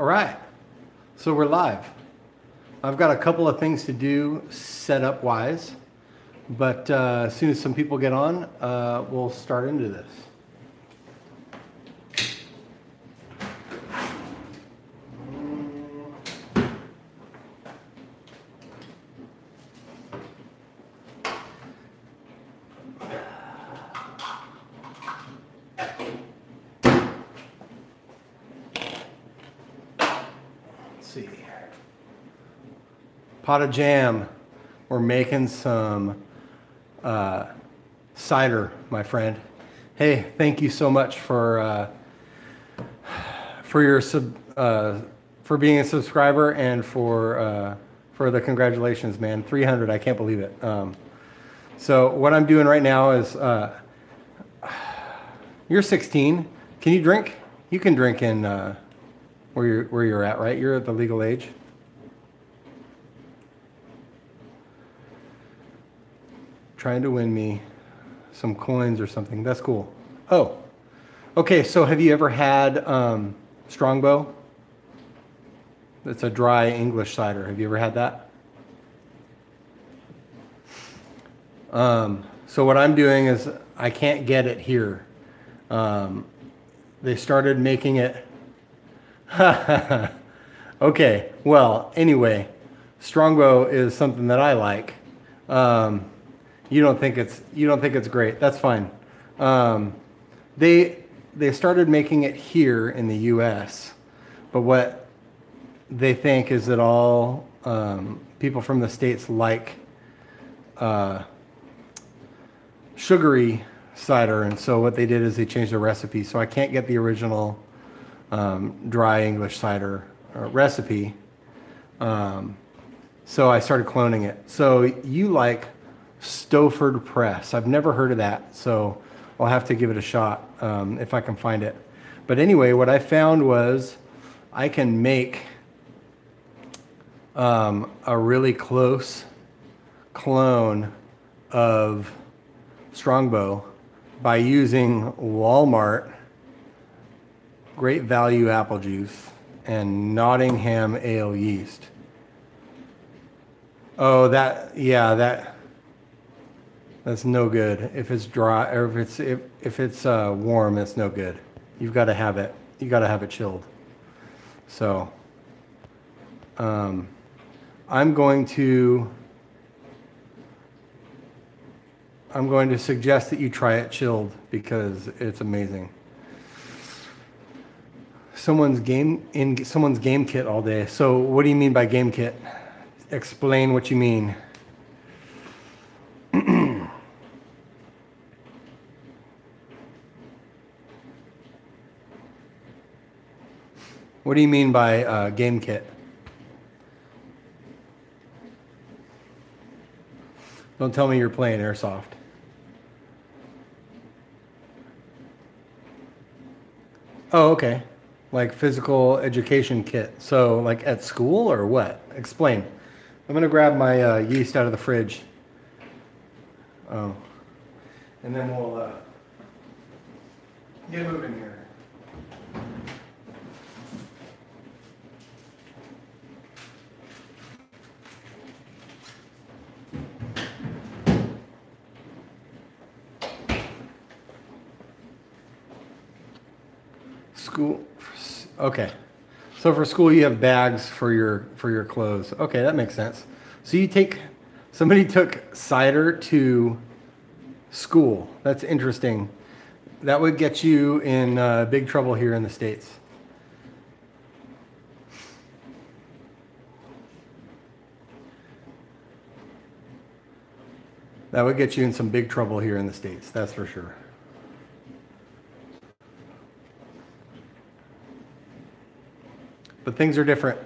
All right. So we're live. I've got a couple of things to do setup wise, but uh, as soon as some people get on, uh, we'll start into this. Let's see. Pot of jam. We're making some uh, cider, my friend. Hey, thank you so much for uh, for your sub uh, for being a subscriber and for uh, for the congratulations, man. 300, I can't believe it. Um, so what I'm doing right now is uh, you're 16. Can you drink? You can drink in uh, where you're where you're at, right? You're at the legal age. Trying to win me some coins or something. That's cool. Oh, okay. So have you ever had um, Strongbow? It's a dry English cider. Have you ever had that? Um, so what I'm doing is I can't get it here. Um, they started making it. okay. Well, anyway, Strongbow is something that I like. Um, you don't think it's you don't think it's great. That's fine. Um, they they started making it here in the U.S., but what they think is that all um, people from the states like uh, sugary cider, and so what they did is they changed the recipe. So I can't get the original um, dry English cider uh, recipe. Um, so I started cloning it. So you like Stowford Press? I've never heard of that, so I'll have to give it a shot um, if I can find it. But anyway, what I found was I can make um, a really close clone of Strongbow by using Walmart Great Value apple juice and Nottingham ale yeast. Oh, that yeah, that that's no good. If it's dry or if it's if, if it's uh, warm, it's no good. You've got to have it. You got to have it chilled. So, um, I'm going to I'm going to suggest that you try it chilled because it's amazing. Someone's game in someone's game kit all day. So what do you mean by game kit? Explain what you mean. What do you mean by uh, game kit? Don't tell me you're playing airsoft. Oh, okay. Like physical education kit. So, like at school or what? Explain. I'm gonna grab my uh, yeast out of the fridge. Oh, and then we'll uh, get moving here. School. Okay. So for school, you have bags for your for your clothes. Okay, that makes sense. So you take somebody took cider to school. That's interesting. That would get you in uh, big trouble here in the states. That would get you in some big trouble here in the states. That's for sure. But things are different.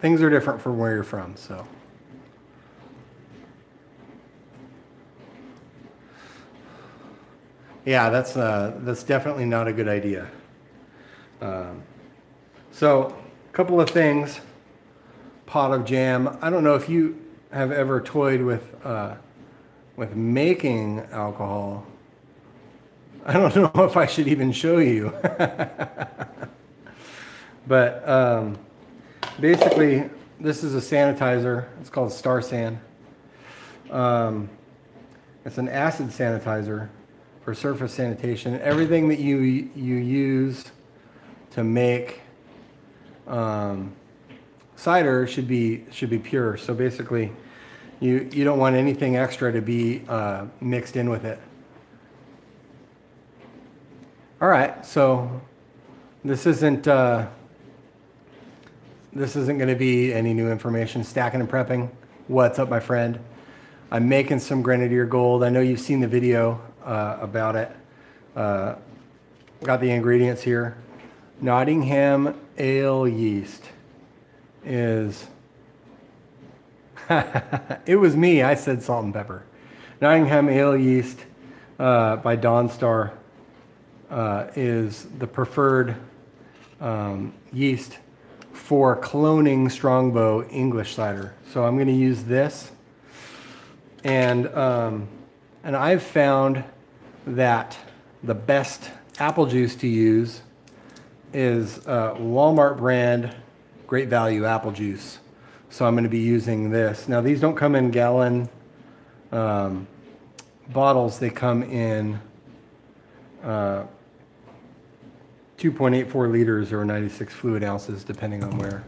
Things are different from where you're from, so. Yeah, that's uh, that's definitely not a good idea. Um, so, a couple of things. Pot of jam. I don't know if you have ever toyed with uh, with making alcohol. I don't know if I should even show you. But um, basically, this is a sanitizer. It's called Star San. Um, it's an acid sanitizer for surface sanitation. Everything that you you use to make um, cider should be should be pure. So basically, you you don't want anything extra to be uh, mixed in with it. All right, so this isn't uh, this isn't going to be any new information. Stacking and prepping. What's up, my friend? I'm making some Grenadier Gold. I know you've seen the video uh, about it. Uh, got the ingredients here. Nottingham ale yeast is. it was me. I said salt and pepper. Nottingham ale yeast uh, by Danstar uh, is the preferred um, yeast for cloning Strongbow English cider. So I'm going to use this. And, um, and I've found that the best apple juice to use is uh, Walmart brand Great Value apple juice. So I'm going to be using this. Now these don't come in gallon um, bottles. They come in uh, 2.84 liters or 96 fluid ounces, depending on where,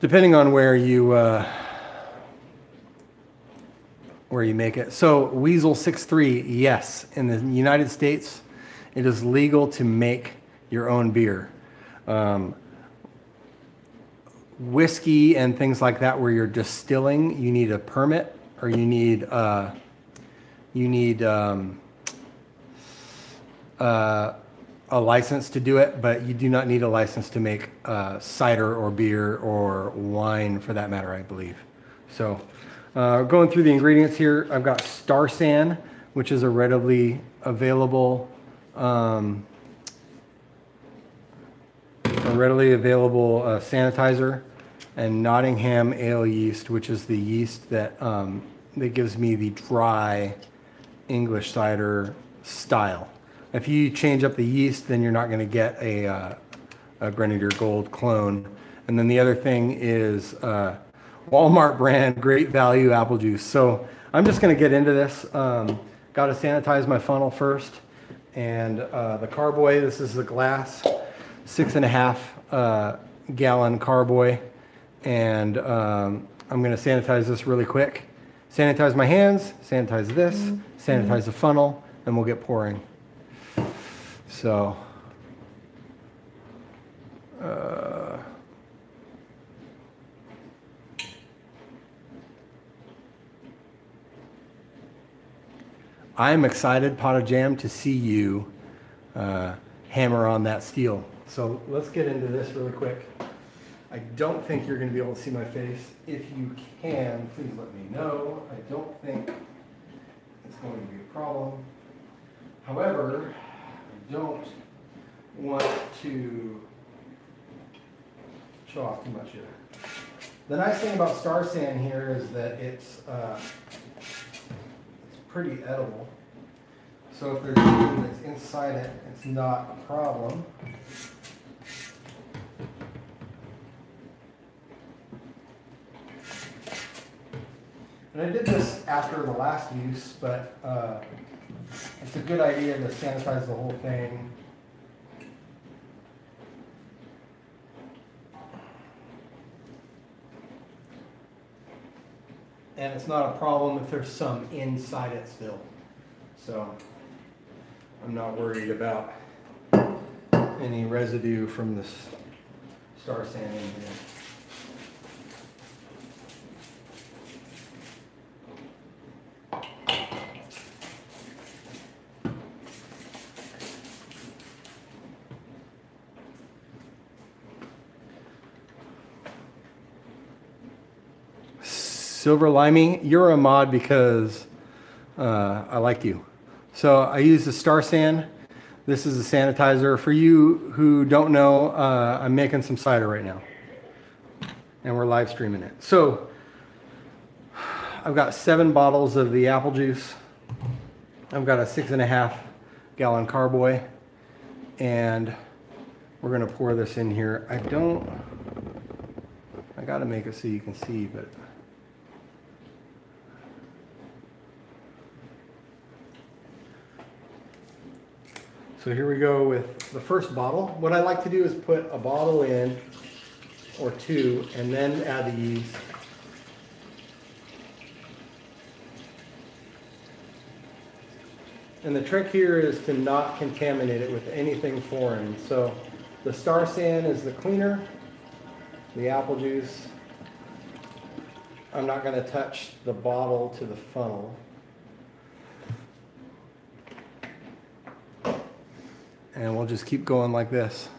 depending on where you, uh, where you make it. So Weasel 63, yes, in the United States, it is legal to make your own beer. Um, whiskey and things like that, where you're distilling, you need a permit or you need uh, you need um, uh, a license to do it, but you do not need a license to make uh, cider or beer or wine for that matter, I believe. So, uh, going through the ingredients here, I've got Star San, which is a readily available, um, a readily available uh, sanitizer, and Nottingham ale yeast, which is the yeast that um, that gives me the dry English cider style. If you change up the yeast, then you're not going to get a, uh, a Grenadier Gold clone. And then the other thing is uh, Walmart brand Great Value apple juice. So I'm just going to get into this. Um, Got to sanitize my funnel first. And uh, the carboy, this is the glass, six and a half uh, gallon carboy. And um, I'm going to sanitize this really quick. Sanitize my hands, sanitize this, sanitize the funnel, and we'll get pouring. So, uh, I'm excited, Pot of Jam, to see you uh, hammer on that steel. So let's get into this really quick. I don't think you're going to be able to see my face. If you can, please let me know. I don't think it's going to be a problem. However, don't want to show off too much here. The nice thing about Star San here is that it's uh, it's pretty edible. So if there's anything that's inside it, it's not a problem. And I did this after the last use, but uh, it's a good idea to sanitize the whole thing. And it's not a problem if there's some inside it still. So I'm not worried about any residue from this Star San in here. Silver Limey, you're a mod because uh, I like you. So I use the Star San. This is a sanitizer. For you who don't know, uh, I'm making some cider right now. And we're live streaming it. So I've got seven bottles of the apple juice. I've got a six and a half gallon carboy. And we're gonna pour this in here. I don't, I gotta make it so you can see, but. So here we go with the first bottle. What I like to do is put a bottle in or two and then add the yeast. And the trick here is to not contaminate it with anything foreign. So the Star San is the cleaner, the apple juice. I'm not going to touch the bottle to the funnel. And we'll just keep going like this.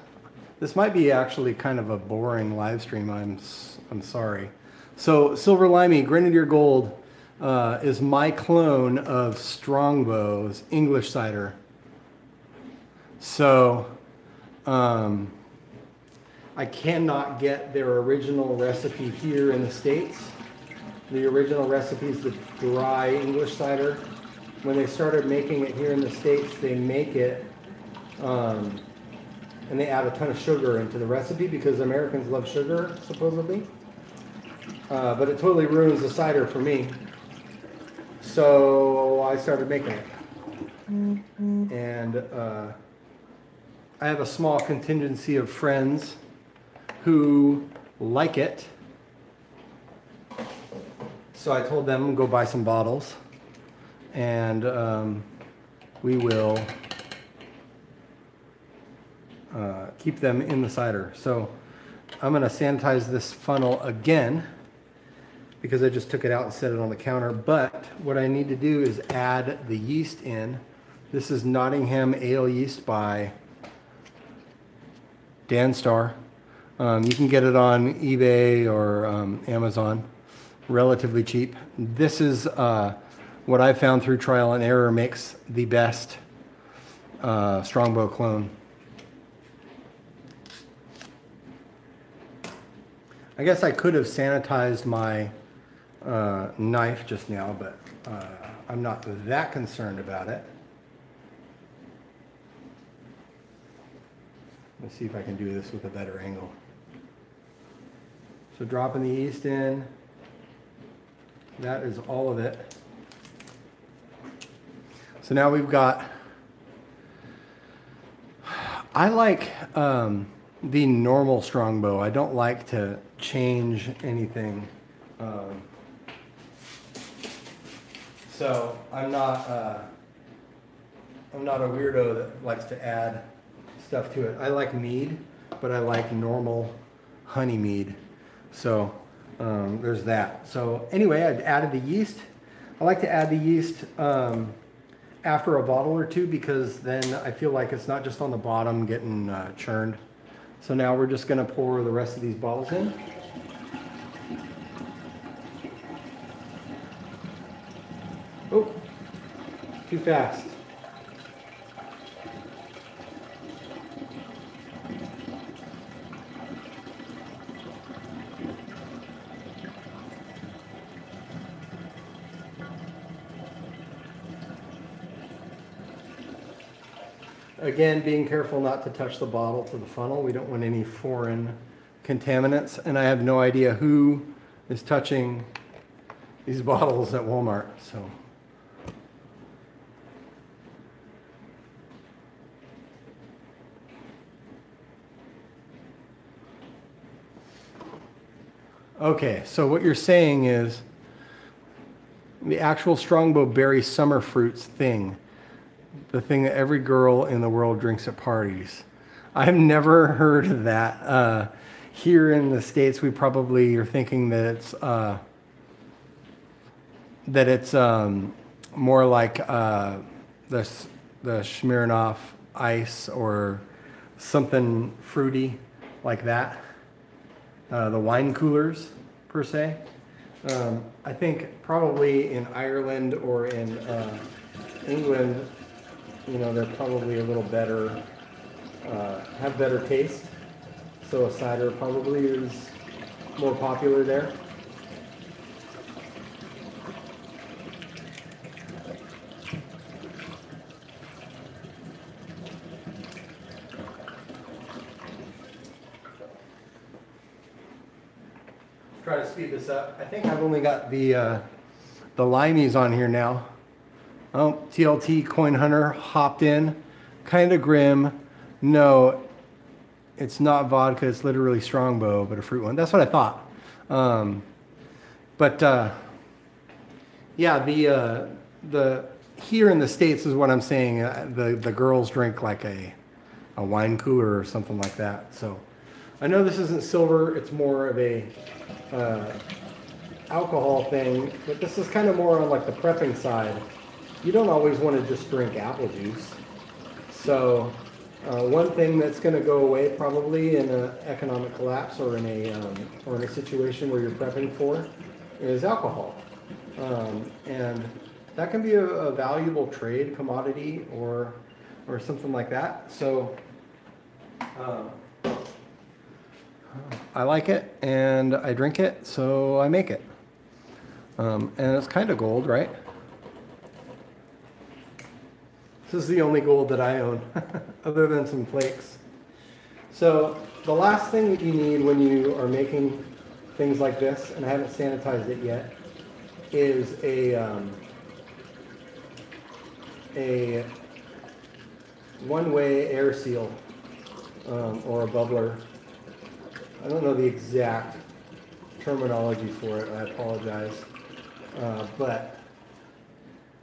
This might be actually kind of a boring live stream. I'm, I'm sorry. So Silver Limey Grenadier Gold uh, is my clone of Strongbow's English cider. So um, I cannot get their original recipe here in the States. The original recipe is the dry English cider. When they started making it here in the States, they make it um, and they add a ton of sugar into the recipe because Americans love sugar, supposedly. Uh, but it totally ruins the cider for me. So I started making it. And uh, I have a small contingency of friends who like it. So I told them go buy some bottles and um, we will uh, keep them in the cider. So I'm going to sanitize this funnel again because I just took it out and set it on the counter. But what I need to do is add the yeast in. This is Nottingham Ale Yeast by Danstar. Um, you can get it on eBay or um, Amazon, relatively cheap. This is uh, what I found through trial and error makes the best uh, Strongbow clone. I guess I could have sanitized my uh, knife just now, but uh, I'm not that concerned about it. Let's see if I can do this with a better angle. So dropping the yeast in, that is all of it. So now we've got, I like um, the normal strongbow. I don't like to change anything. Um, so I'm not uh, I'm not a weirdo that likes to add stuff to it. I like mead, but I like normal honey mead. So um, there's that. So anyway, I've added the yeast. I like to add the yeast um, after a bottle or two because then I feel like it's not just on the bottom getting uh, churned. So now we're just gonna pour the rest of these bottles in. Oh, too fast. Again, being careful not to touch the bottle to the funnel. We don't want any foreign contaminants. And I have no idea who is touching these bottles at Walmart. So. Okay, so what you're saying is the actual Strongbow Berry Summer Fruits thing the thing that every girl in the world drinks at parties. I've never heard of that. Uh, here in the states, we probably are thinking that it's uh, that it's um, more like uh, the the Smirnoff Ice or something fruity like that. Uh, the wine coolers per se. Um, I think probably in Ireland or in uh, England, you know, they're probably a little better, uh, have better taste. So a cider probably is more popular there. Try to speed this up. I think I've only got the uh, the limeys on here now. Oh, TLT Coin Hunter hopped in. Kind of grim. No, it's not vodka. It's literally Strongbow, but a fruit one. That's what I thought. Um, but uh, yeah, the uh, the here in the states is what I'm saying. Uh, the the girls drink like a a wine cooler or something like that. So I know this isn't silver. It's more of a uh, alcohol thing, but this is kind of more on like the prepping side. You don't always want to just drink apple juice. So uh, one thing that's going to go away probably in an economic collapse or in a um, or in a situation where you're prepping for is alcohol, um, and that can be a, a, valuable trade commodity or or something like that. So um, I like it and I drink it, so I make it. Um, and it's kind of gold, right? This is the only gold that I own, other than some flakes. So the last thing that you need when you are making things like this, and I haven't sanitized it yet, is a um, a one-way air seal um, or a bubbler. I don't know the exact terminology for it. I apologize, uh, but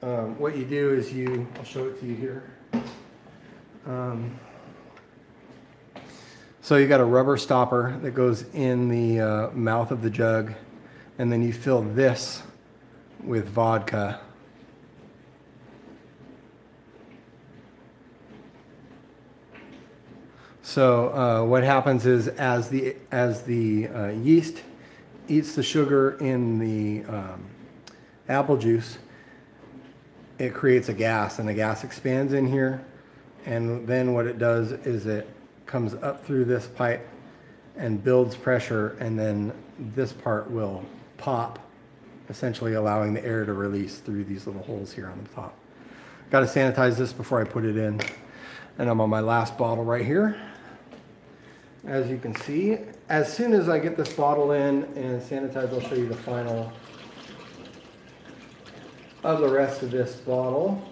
um, what you do is you, I'll show it to you here. Um, so you got a rubber stopper that goes in the uh, mouth of the jug, and then you fill this with vodka. So uh, what happens is as the as the uh, yeast eats the sugar in the um, apple juice, it creates a gas and the gas expands in here. And then what it does is it comes up through this pipe and builds pressure and then this part will pop, essentially allowing the air to release through these little holes here on the top. Got to sanitize this before I put it in. And I'm on my last bottle right here. As you can see, as soon as I get this bottle in and sanitize, I'll show you the final of the rest of this bottle.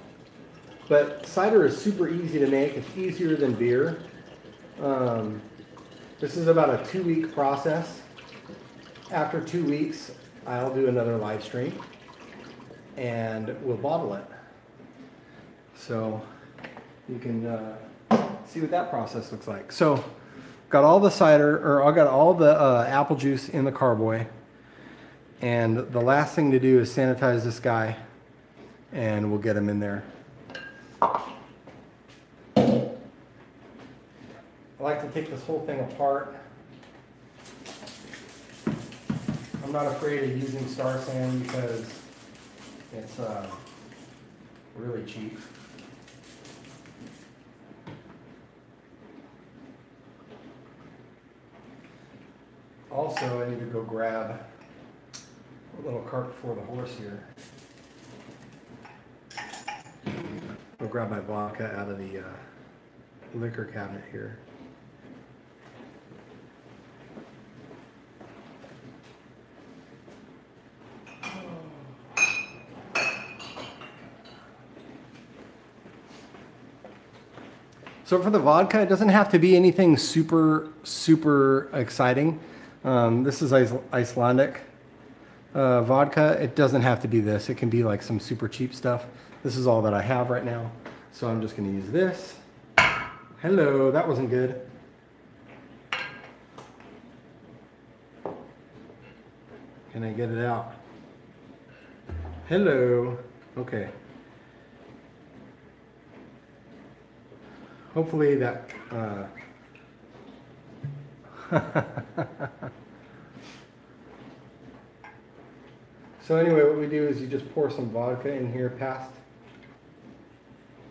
But cider is super easy to make. It's easier than beer. Um, this is about a two week process. After two weeks, I'll do another live stream and we'll bottle it. So you can uh, see what that process looks like. So got all the cider, or I got all the uh, apple juice in the carboy. And the last thing to do is sanitize this guy and we'll get them in there. I like to take this whole thing apart. I'm not afraid of using Star San because it's uh, really cheap. Also, I need to go grab a little cart before the horse here. I'll grab my vodka out of the uh, liquor cabinet here. So for the vodka, it doesn't have to be anything super, super exciting. Um, this is Icelandic uh, vodka. It doesn't have to be this. It can be like some super cheap stuff. This is all that I have right now. So I'm just gonna use this. Hello, that wasn't good. Can I get it out? Hello, okay. Hopefully that, uh, so anyway, what we do is you just pour some vodka in here past.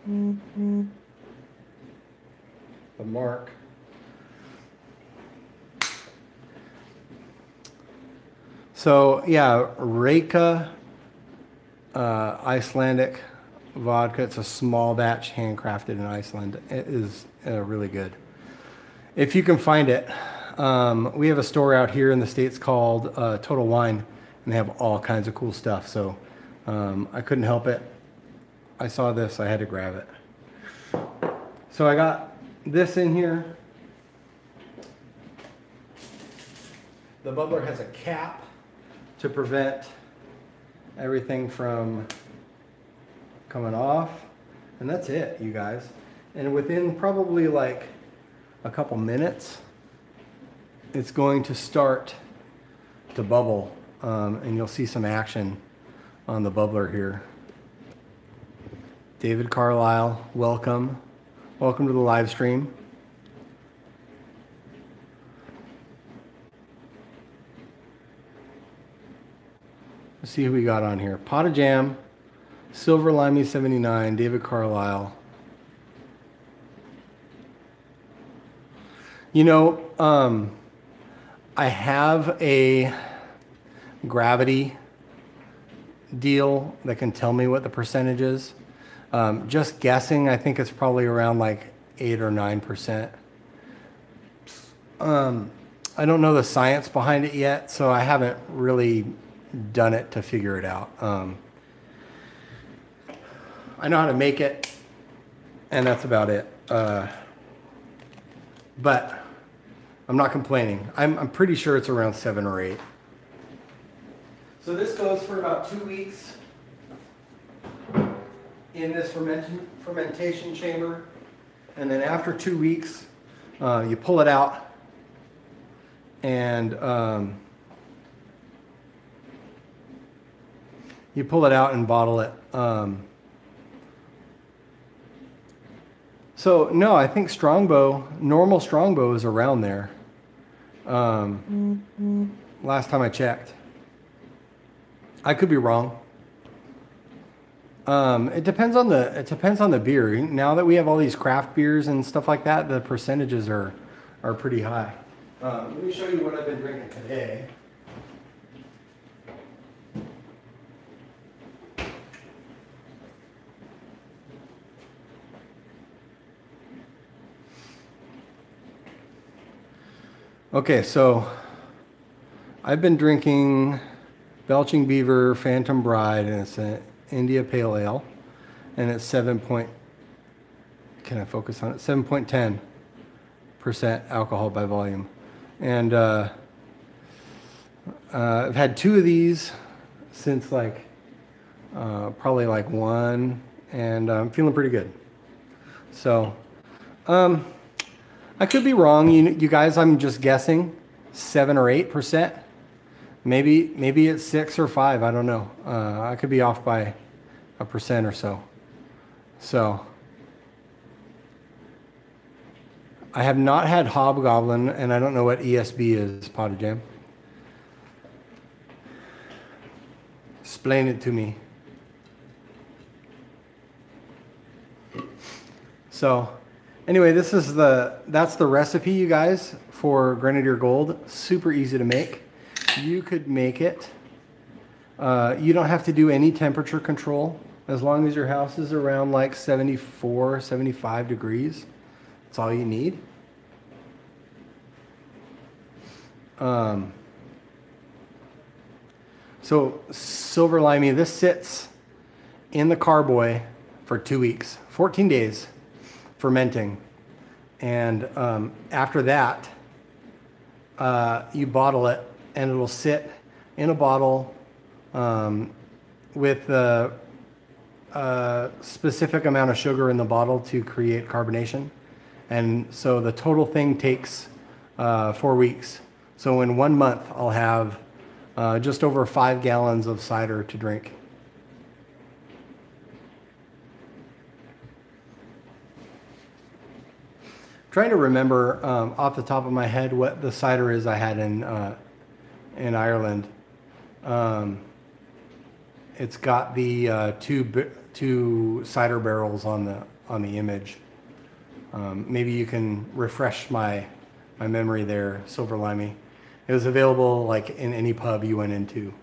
The mark. So yeah, Reyka uh, Icelandic vodka. It's a small batch, handcrafted in Iceland. It is uh, really good. If you can find it, um, we have a store out here in the States called uh, Total Wine, and they have all kinds of cool stuff. So um, I couldn't help it. I saw this, I had to grab it. So I got this in here. The bubbler has a cap to prevent everything from coming off. And that's it, you guys. And within probably like a couple minutes, it's going to start to bubble. Um, and you'll see some action on the bubbler here. David Carlisle, welcome. Welcome to the live stream. Let's see who we got on here. Pot of Jam, Silver Limey 79, David Carlisle. You know, um, I have a gravity deal that can tell me what the percentage is. Um, just guessing, I think it's probably around like eight or nine percent. Um, I don't know the science behind it yet, so I haven't really done it to figure it out. Um, I know how to make it, and that's about it. Uh, but I'm not complaining. I'm, I'm pretty sure it's around seven or eight. So this goes for about two weeks in this ferment fermentation chamber. And then after two weeks, uh, you pull it out and um, you pull it out and bottle it. Um, so no, I think Strongbow, normal Strongbow is around there. Um, mm -hmm. Last time I checked. I could be wrong. Um, it depends on the it depends on the beer. Now that we have all these craft beers and stuff like that, the percentages are are pretty high. Um, let me show you what I've been drinking today. Okay, so I've been drinking Belching Beaver Phantom Bride, and it's an India Pale Ale, and it's seven point. Can I focus on it? Seven point ten percent alcohol by volume, and uh, uh, I've had two of these since like uh, probably like one, and I'm feeling pretty good. So. Um, I could be wrong. You, you guys, I'm just guessing seven or eight percent. Maybe maybe it's six or five. I don't know. Uh, I could be off by a percent or so. So I have not had Hobgoblin, and I don't know what ESB is. Pot of Jam. Explain it to me. So Anyway, this is the, that's the recipe, you guys, for Grenadier Gold. Super easy to make. You could make it. Uh, you don't have to do any temperature control as long as your house is around like 74, 75 degrees. That's all you need. Um, so silver limey, this sits in the carboy for two weeks, 14 days fermenting. And um, after that, uh, you bottle it and it'll sit in a bottle um, with a, a, specific amount of sugar in the bottle to create carbonation. And so the total thing takes uh, four weeks. So in one month, I'll have uh, just over five gallons of cider to drink. trying to remember um, off the top of my head what the cider is I had in uh, in Ireland. Um, it's got the uh, two two cider barrels on the on the image. Um, maybe you can refresh my my memory there, Silver Limey. It was available like in any pub you went into,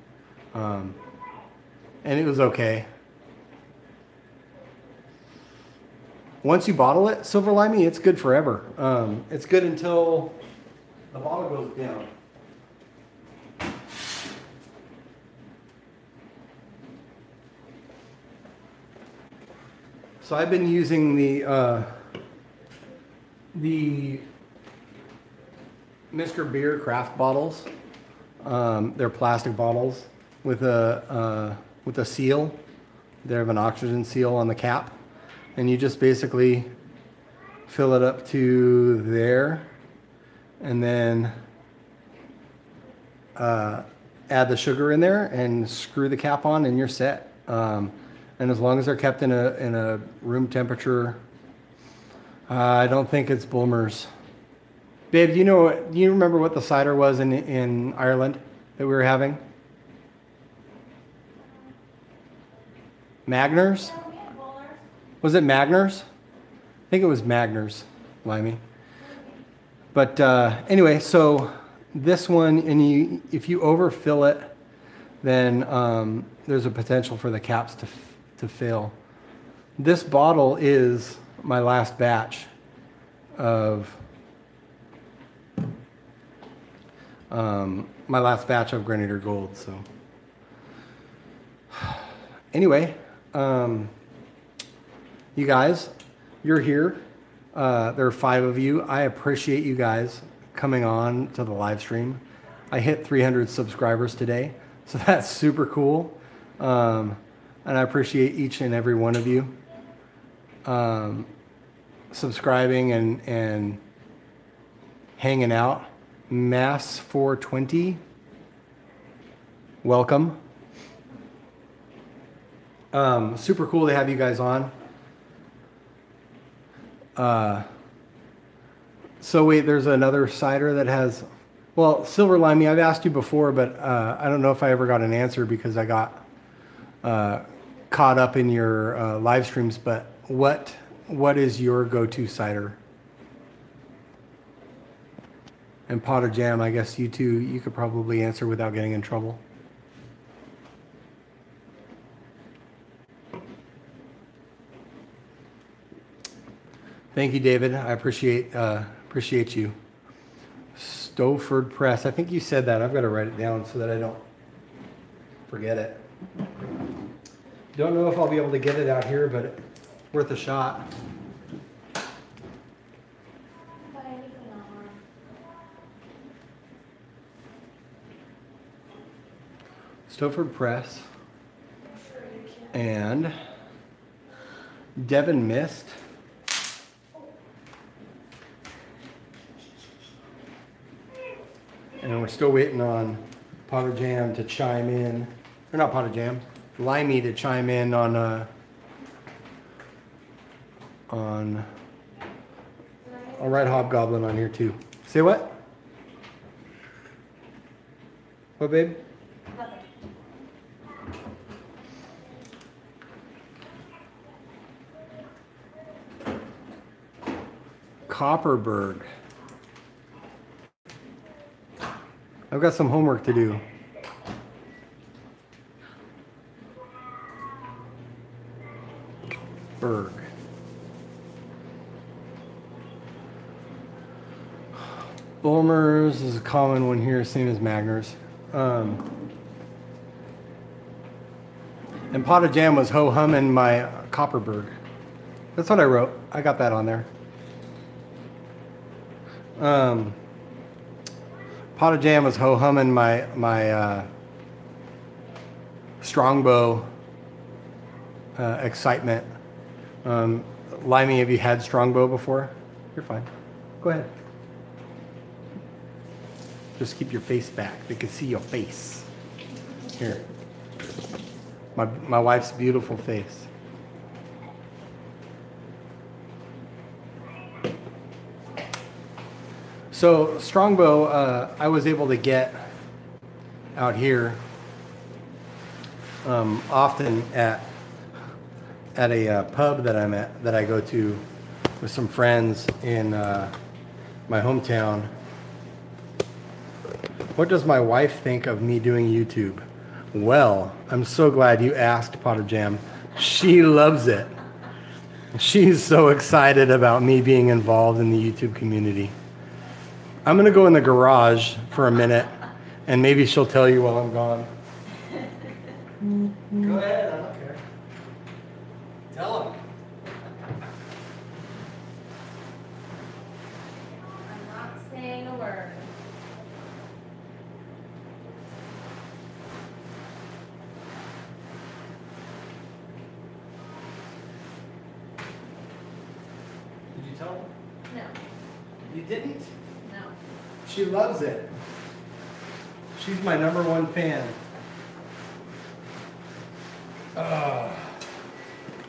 um, and it was okay. once you bottle it, silver limey, it's good forever. Um, it's good until the bottle goes down. So I've been using the uh, the Mr. Beer craft bottles. Um, they're plastic bottles with a uh, with a seal. They have an oxygen seal on the cap, and you just basically fill it up to there, and then uh, add the sugar in there and screw the cap on, and you're set. Um, and as long as they're kept in a in a room temperature, uh, I don't think it's Bulmers. Babe, do you know do you remember what the cider was in in Ireland that we were having? Magners? Was it Magners? I think it was Magners, Limey. But uh, anyway, so this one, and you, if you overfill it, then um, there's a potential for the caps to, to fail. This bottle is my last batch of um, my last batch of Grenadier Gold. So anyway, um, you guys, you're here. Uh, there are five of you. I appreciate you guys coming on to the live stream. I hit 300 subscribers today, so that's super cool. Um, and I appreciate each and every one of you um, subscribing and, and hanging out. Mass 420, welcome. Um, super cool to have you guys on. Uh, so wait, there's another cider that has, well, silver limey. I've asked you before, but uh, I don't know if I ever got an answer because I got uh, caught up in your uh, live streams. But what what is your go-to cider? And Potter jam, I guess you two, you could probably answer without getting in trouble. Thank you, David. I appreciate uh, appreciate you. Stowford Press. I think you said that. I've got to write it down so that I don't forget it. Don't know if I'll be able to get it out here, but worth a shot. Stowford Press and Devon Mist. And we're still waiting on Potter Jam to chime in, or not Potter Jam, Limey to chime in on uh, on a red hobgoblin on here too. Say what? What, babe? Kopparberg. I've got some homework to do. Bulmers is a common one here, same as Magners. Um, and pot of jam was ho hum in my Kopparberg. That's what I wrote. I got that on there. Um, Pot of Jam was ho humming my my uh, Strongbow uh, excitement. Um, Limey, have you had Strongbow before? You're fine. Go ahead. Just keep your face back. They can see your face. Here. My, my wife's beautiful face. So Strongbow, uh, I was able to get out here um, often at at a uh, pub that I'm at that I go to with some friends in uh, my hometown. What does my wife think of me doing YouTube? Well, I'm so glad you asked, Pot of Jam. She loves it. She's so excited about me being involved in the YouTube community. I'm gonna go in the garage for a minute, and maybe she'll tell you while I'm gone. Go ahead, I don't care. Tell him. I'm not saying a word. Did you tell him? No, You didn't? no. She loves it. She's my number one fan. Ah.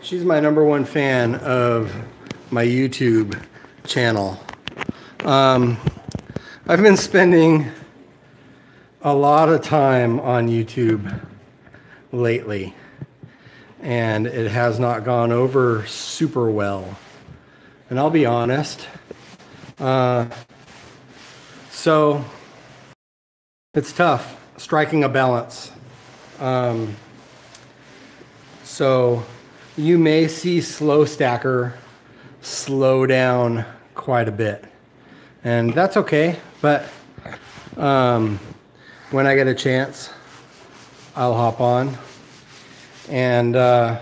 she's my number one fan of my YouTube channel. Um, I've been spending a lot of time on YouTube lately, and it has not gone over super well. And I'll be honest. Uh, so it's tough striking a balance. Um, so you may see Slow Stacker slow down quite a bit, and that's okay. But um, when I get a chance, I'll hop on, and uh,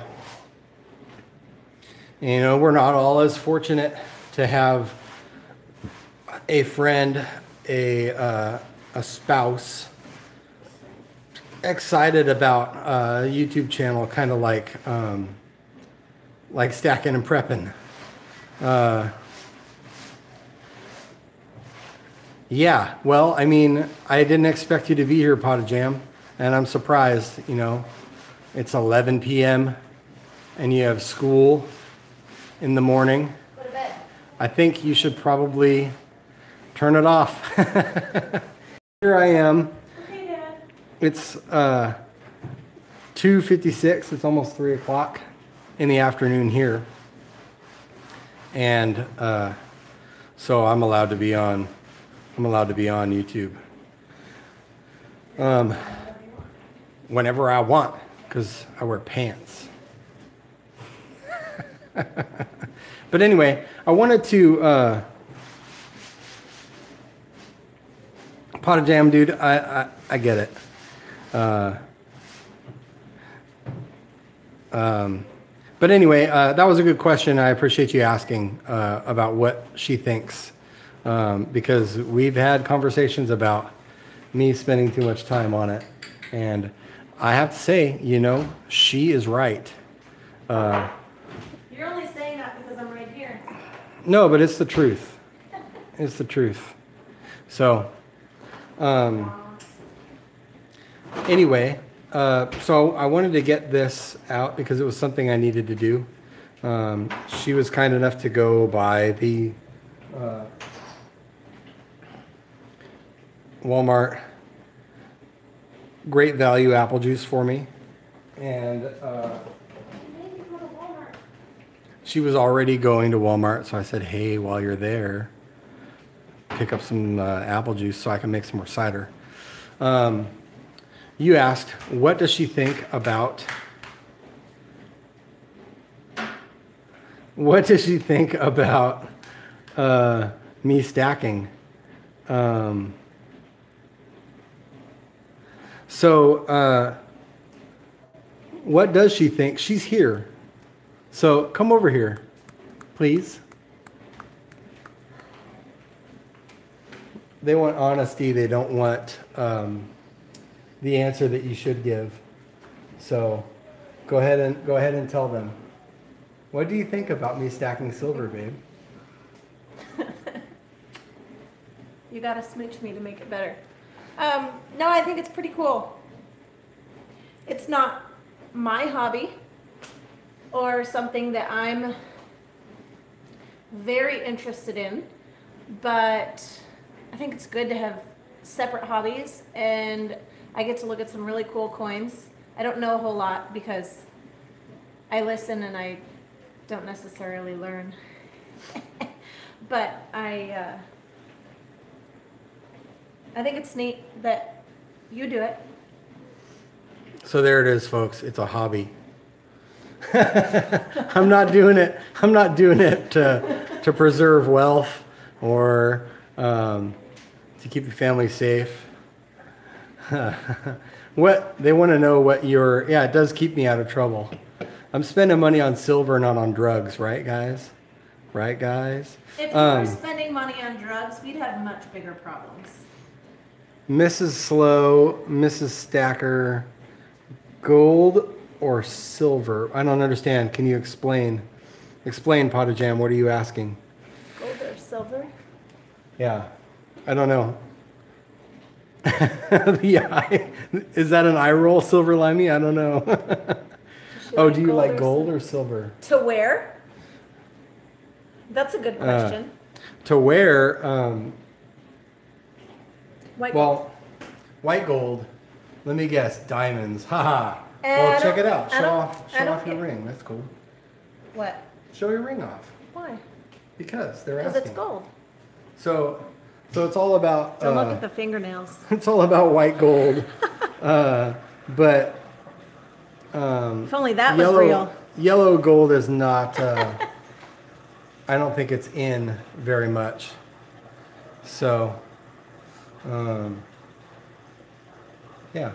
you know we're not all as fortunate to have a friend, a uh, a spouse, excited about a YouTube channel, kind of like um, like stacking and prepping. Uh, yeah, well, I mean, I didn't expect you to be here, Pot of Jam, and I'm surprised. You know, it's 11 p.m. and you have school in the morning. Go to bed. I think you should probably turn it off. Here I am. Okay, Dad. It's uh, 2.56. It's almost 3 o'clock in the afternoon here. And uh, so I'm allowed to be on, I'm allowed to be on YouTube. Um, whenever I want, because I wear pants. but anyway, I wanted to uh, pot of jam, dude. I I, I get it. Uh, um, but anyway, uh, that was a good question. I appreciate you asking uh, about what she thinks, um, because we've had conversations about me spending too much time on it, and I have to say, you know, she is right. Uh, You're only saying that because I'm right here. No, but it's the truth. It's the truth. So, um, anyway, uh, so I wanted to get this out because it was something I needed to do. Um, she was kind enough to go buy the uh, Walmart great value apple juice for me. And uh, she was already going to Walmart, so I said, "Hey, while you're there, pick up some uh, apple juice so I can make some more cider." Um, you asked, "What does she think about?" What does she think about uh, me stacking? Um, so, uh, what does she think? She's here. So come over here, please. They want honesty. They don't want um, the answer that you should give. So go ahead and go ahead and tell them. What do you think about me stacking silver, babe? You gotta smooch me to make it better. Um, no, I think it's pretty cool. It's not my hobby or something that I'm very interested in, but I think it's good to have separate hobbies and I get to look at some really cool coins. I don't know a whole lot because I listen and I don't necessarily learn. but I uh, I think it's neat that you do it. So there it is, folks. It's a hobby. I'm not doing it. I'm not doing it to, to preserve wealth or um, to keep your family safe. what they want to know what your yeah it does keep me out of trouble. I'm spending money on silver, not on drugs, right, guys? Right, guys? If you Um, were spending money on drugs, we'd have much bigger problems. Mrs. Slow, Mrs. Stacker, gold or silver? I don't understand. Can you explain? Explain, Pot of Jam. What are you asking? Gold or silver? Yeah, I don't know. the eye, is that an eye roll, Silver Limey? I don't know. oh, do you like gold or silver? To wear? That's a good Uh, question. To wear, um, White well, white gold. Let me guess, diamonds. Haha. Uh, Well, check it out. Show off, show off your ring. That's cool. what? Show your ring off Why? because they're asking. Because it's gold. So, so it's all about. Don't look uh, at the fingernails. It's all about white gold, uh, but um, If only that was yellow real. yellow gold is not. Uh, I don't think it's in very much. So, um, yeah.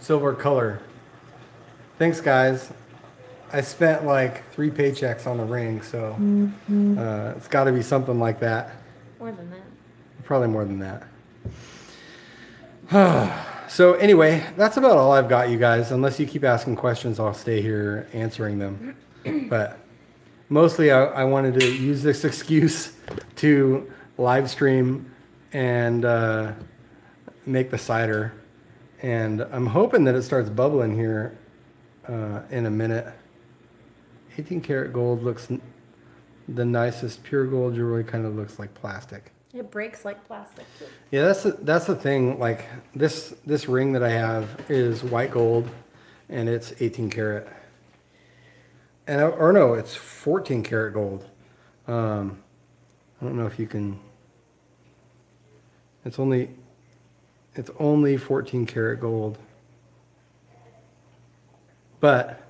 Silver color. Thanks, guys. I spent like three paychecks on the ring, so uh, it's got to be something like that. More than that. Probably more than that. so anyway, that's about all I've got, you guys. Unless you keep asking questions, I'll stay here answering them. but mostly, I, I wanted to use this excuse to live stream and uh, make the cider. And I'm hoping that it starts bubbling here uh, in a minute. 18 karat gold looks the nicest. Pure gold jewelry kind of looks like plastic. It breaks like plastic. too. Yeah, that's the, that's the thing. Like this this ring that I have is white gold, and it's 18 karat. And I, or no, it's 14 karat gold. Um, I don't know if you can. It's only it's only 14 karat gold. But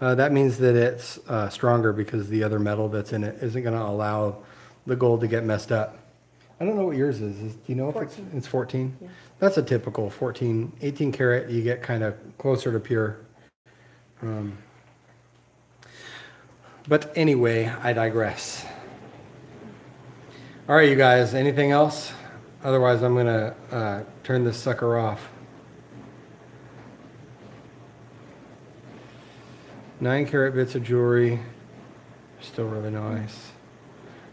uh, that means that it's uh, stronger because the other metal that's in it isn't going to allow the gold to get messed up. I don't know what yours is. is do you know if it's, 14. it's 14? Yeah. That's a typical 14, 18 karat. You get kind of closer to pure. Um, but anyway, I digress. All right, you guys, anything else? Otherwise, I'm going to uh, turn this sucker off. Nine carat bits of jewelry. Still really nice.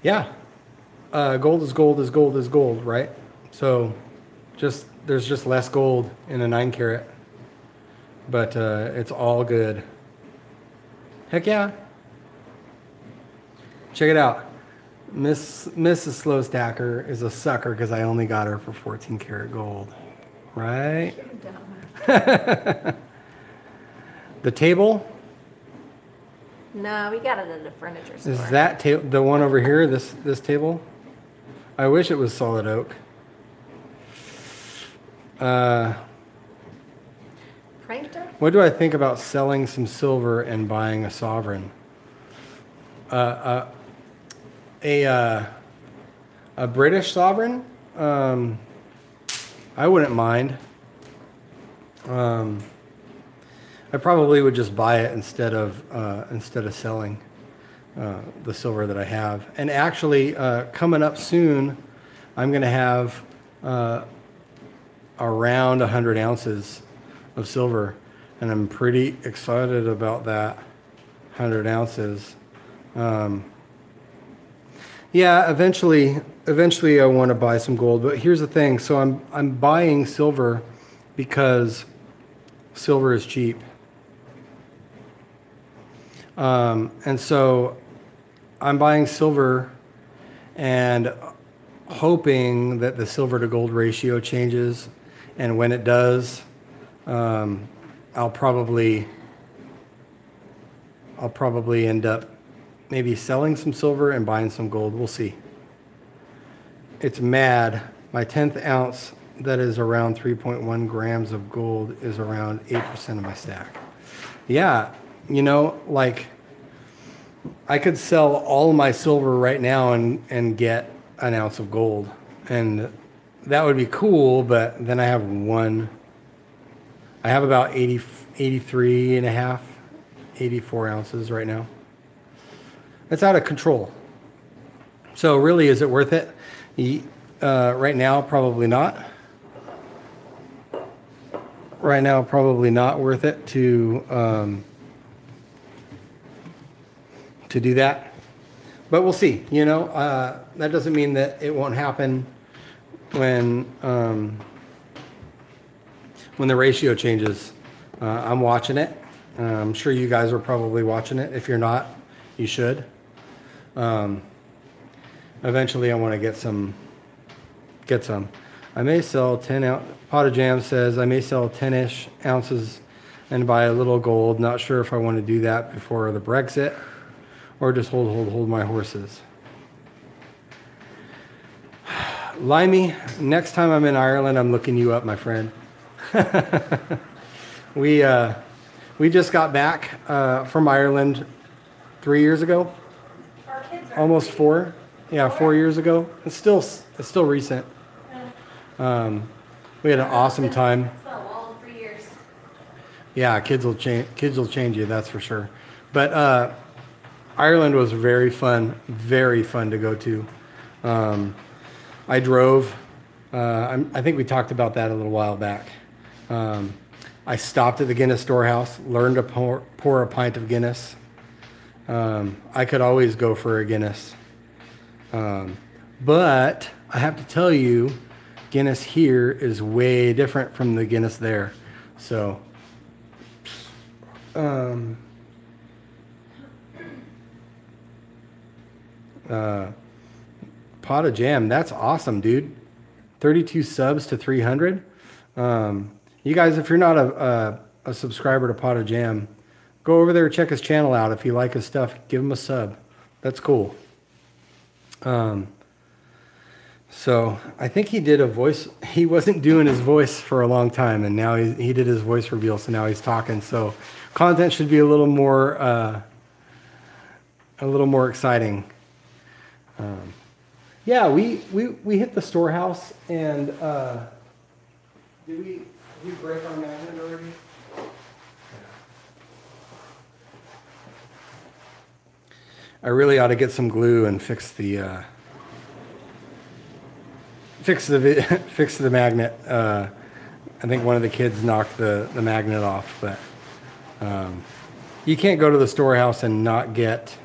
Yeah. Uh, gold is gold is gold is gold, right? So just there's just less gold in a nine carat. But uh, it's all good. Heck yeah. Check it out. Miss Mrs. Slow Stacker is a sucker because I only got her for 14 karat gold. Right? the table No, we got it at the furniture store. is that ta- the one over here. This this table. I wish it was solid oak. Uh, what do I think about selling some silver and buying a sovereign? Uh, uh, a uh, a British sovereign. Um, I wouldn't mind. Um, I probably would just buy it instead of uh, instead of selling uh, the silver that I have. And actually, uh, coming up soon, I'm going to have uh, around 100 ounces of silver, and I'm pretty excited about that 100 ounces. Um, yeah, eventually, eventually I want to buy some gold, but here's the thing. So I'm I'm buying silver because silver is cheap. Um, and so I'm buying silver and hoping that the silver to gold ratio changes. And when it does, um, I'll probably I'll probably end up maybe selling some silver and buying some gold. We'll see. It's mad. My 10th ounce that is around 3.1 grams of gold is around 8% of my stack. Yeah, you know, like I could sell all my silver right now and, and get an ounce of gold. And that would be cool, but then I have one, I have about 80, 83 and a half, 84 ounces right now. It's out of control. So really, is it worth it? Uh, right now, probably not. Right now, probably not worth it to, um, to do that. But we'll see, you know, uh, that doesn't mean that it won't happen when, um, when the ratio changes. Uh, I'm watching it. Uh, I'm sure you guys are probably watching it. If you're not, you should. Um, eventually I want to get some, get some. I may sell 10 ounce, Pot of Jam says I may sell 10-ish ounces and buy a little gold. Not sure if I want to do that before the Brexit or just hold, hold, hold my horses. Limey, next time I'm in Ireland, I'm looking you up, my friend. we, uh, we just got back uh, from Ireland three years ago, Our kids are. almost four. Yeah, four years ago. It's still, it's still recent. Um, we had an awesome time. It's been a long three years. Yeah, kids will change. Kids will change you. That's for sure. But uh, Ireland was very fun. Very fun to go to. Um, I drove. Uh, I think we talked about that a little while back. Um, I stopped at the Guinness storehouse, learned to pour, pour a pint of Guinness. Um, I could always go for a Guinness. Um, but I have to tell you, Guinness here is way different from the Guinness there. So, um, uh, pot of jam, that's awesome, dude. 32 subs to 300. Um, you guys, if you're not a, a, a subscriber to Pot of Jam, go over there, check his channel out. If you like his stuff, give him a sub. That's cool. Um, so I think he did a voice. He wasn't doing his voice for a long time, and now he, he did his voice reveal. So now he's talking. So content should be a little more, uh, a little more exciting. Um, yeah, we, we we hit the storehouse, and uh, did we did we break our magnet already? I really ought to get some glue and fix the uh, fix the fix the magnet. Uh, I think one of the kids knocked the, the magnet off, but um, you can't go to the storehouse and not get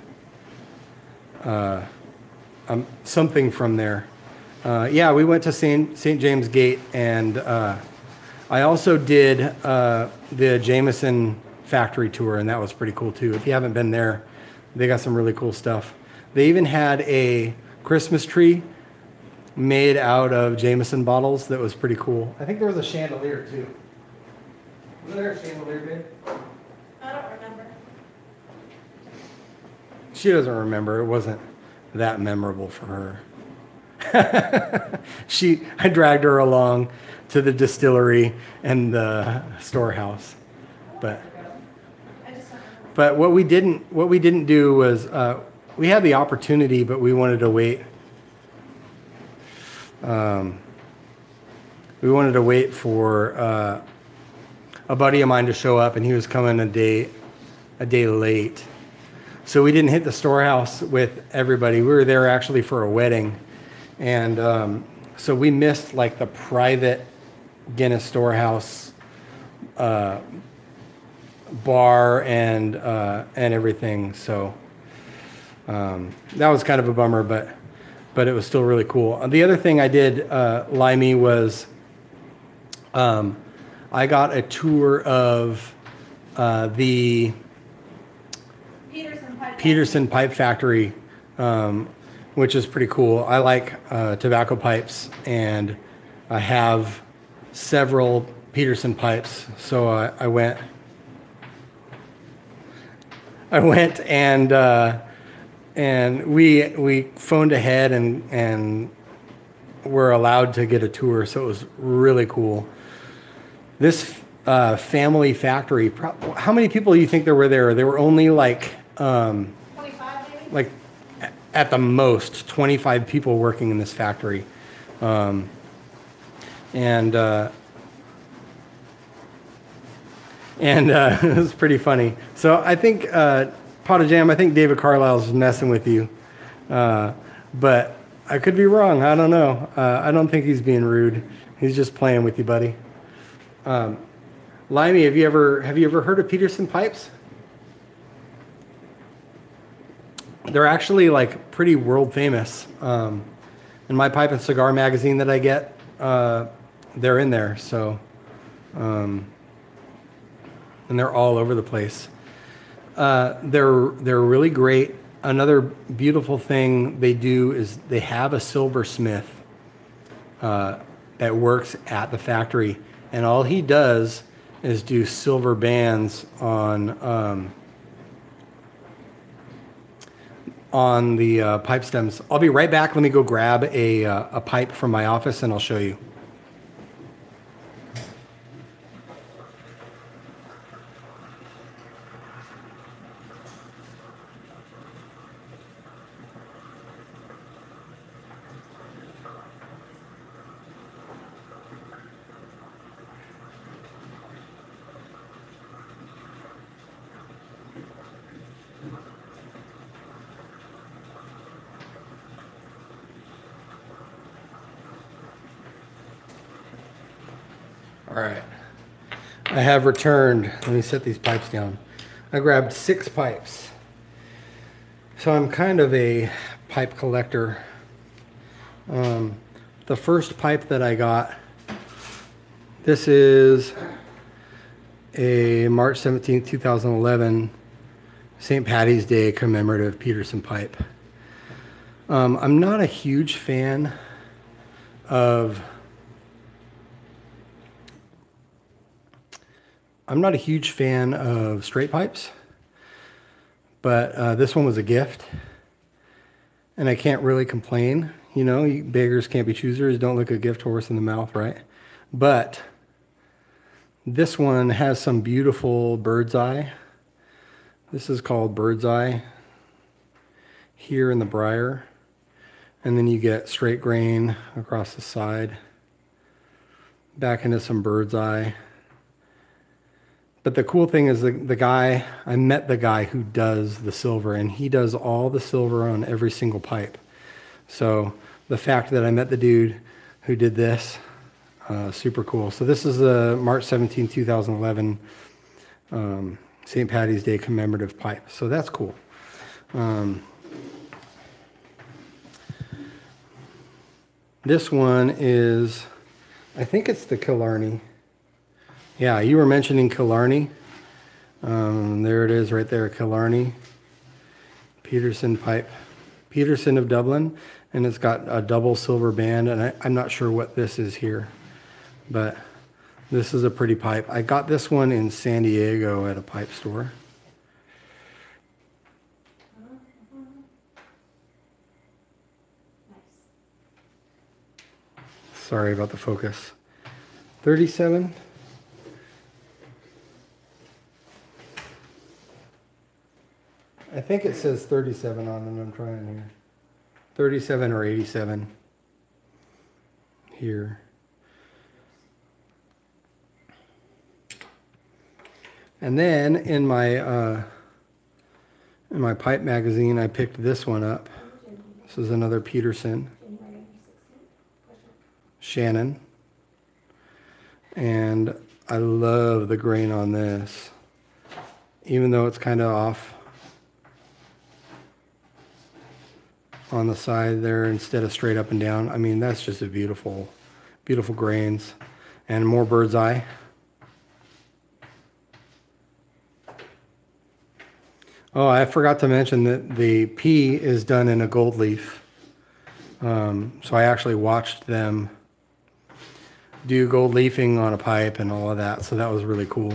uh, um, something from there. Uh, yeah, we went to St. St. James Gate, and uh, I also did uh, the Jameson factory tour, and that was pretty cool too. If you haven't been there, they got some really cool stuff. They even had a Christmas tree made out of Jameson bottles that was pretty cool. I think there was a chandelier too. Was there a chandelier, babe? I don't remember. She doesn't remember. It wasn't that memorable for her. she, I dragged her along to the distillery and the storehouse, but but what we didn't what we didn't do was uh, we had the opportunity, but we wanted to wait. Um, we wanted to wait for uh, a buddy of mine to show up, and he was coming a day a day late. So we didn't hit the storehouse with everybody. We were there actually for a wedding, and um, so we missed like the private Guinness storehouse uh, bar and uh, and everything. So um, that was kind of a bummer, but but it was still really cool. The other thing I did, uh, Limey, was um, I got a tour of uh, the Peterson Pipe. Factory, um, which is pretty cool. I like uh, tobacco pipes, and I have several Peterson pipes. So I, I went, I went and uh, and we we phoned ahead and and were allowed to get a tour. So it was really cool. This uh, family factory. How many people do you think there were there? There were only like. Um, like at the most 25 people working in this factory. Um, and uh, and uh, it was pretty funny. So I think uh, Pot of Jam. I think David Carlisle's messing with you, uh, but I could be wrong. I don't know. Uh, I don't think he's being rude. He's just playing with you, buddy. Um, Limey, have you ever have you ever heard of Peterson pipes? They're actually like pretty world famous. Um, in my pipe and cigar magazine that I get, uh, they're in there. So, um, and they're all over the place. Uh, they're they're really great. Another beautiful thing they do is they have a silversmith uh, that works at the factory, and all he does is do silver bands on um, on the uh, pipe stems. I'll be right back. Let me go grab a, uh, a pipe from my office, and I'll show you. All right. I have returned. Let me set these pipes down. I grabbed six pipes. So I'm kind of a pipe collector. Um, the first pipe that I got, this is a March 17, 2011 St. Patty's Day commemorative Peterson pipe. Um, I'm not a huge fan of I'm not a huge fan of straight pipes, but uh, this one was a gift, and I can't really complain. You know, beggars can't be choosers. Don't look a gift horse in the mouth, right? But this one has some beautiful bird's eye. This is called bird's eye here in the briar. And then you get straight grain across the side, back into some bird's eye. But the cool thing is the, the guy, I met the guy who does the silver, and he does all the silver on every single pipe. So the fact that I met the dude who did this, uh, super cool. So this is the March 17, 2011 um, St. Patty's Day commemorative pipe. So that's cool. Um, this one is, I think it's the Killarney. Yeah, you were mentioning Killarney. Um, there it is right there, Killarney. Peterson pipe. Peterson of Dublin. And it's got a double silver band. And I, I'm not sure what this is here. But this is a pretty pipe. I got this one in San Diego at a pipe store. Sorry about the focus. 37. I think it says 37 on it. I'm trying here. 37 or 87 here. And then in my uh, in my pipe magazine, I picked this one up. This is another Peterson. Shannon. And I love the grain on this. Even though it's kind of off on the side there instead of straight up and down. I mean, that's just a beautiful, beautiful grains and more bird's eye. Oh, I forgot to mention that the P is done in a gold leaf. Um, so I actually watched them do gold leafing on a pipe and all of that. So that was really cool.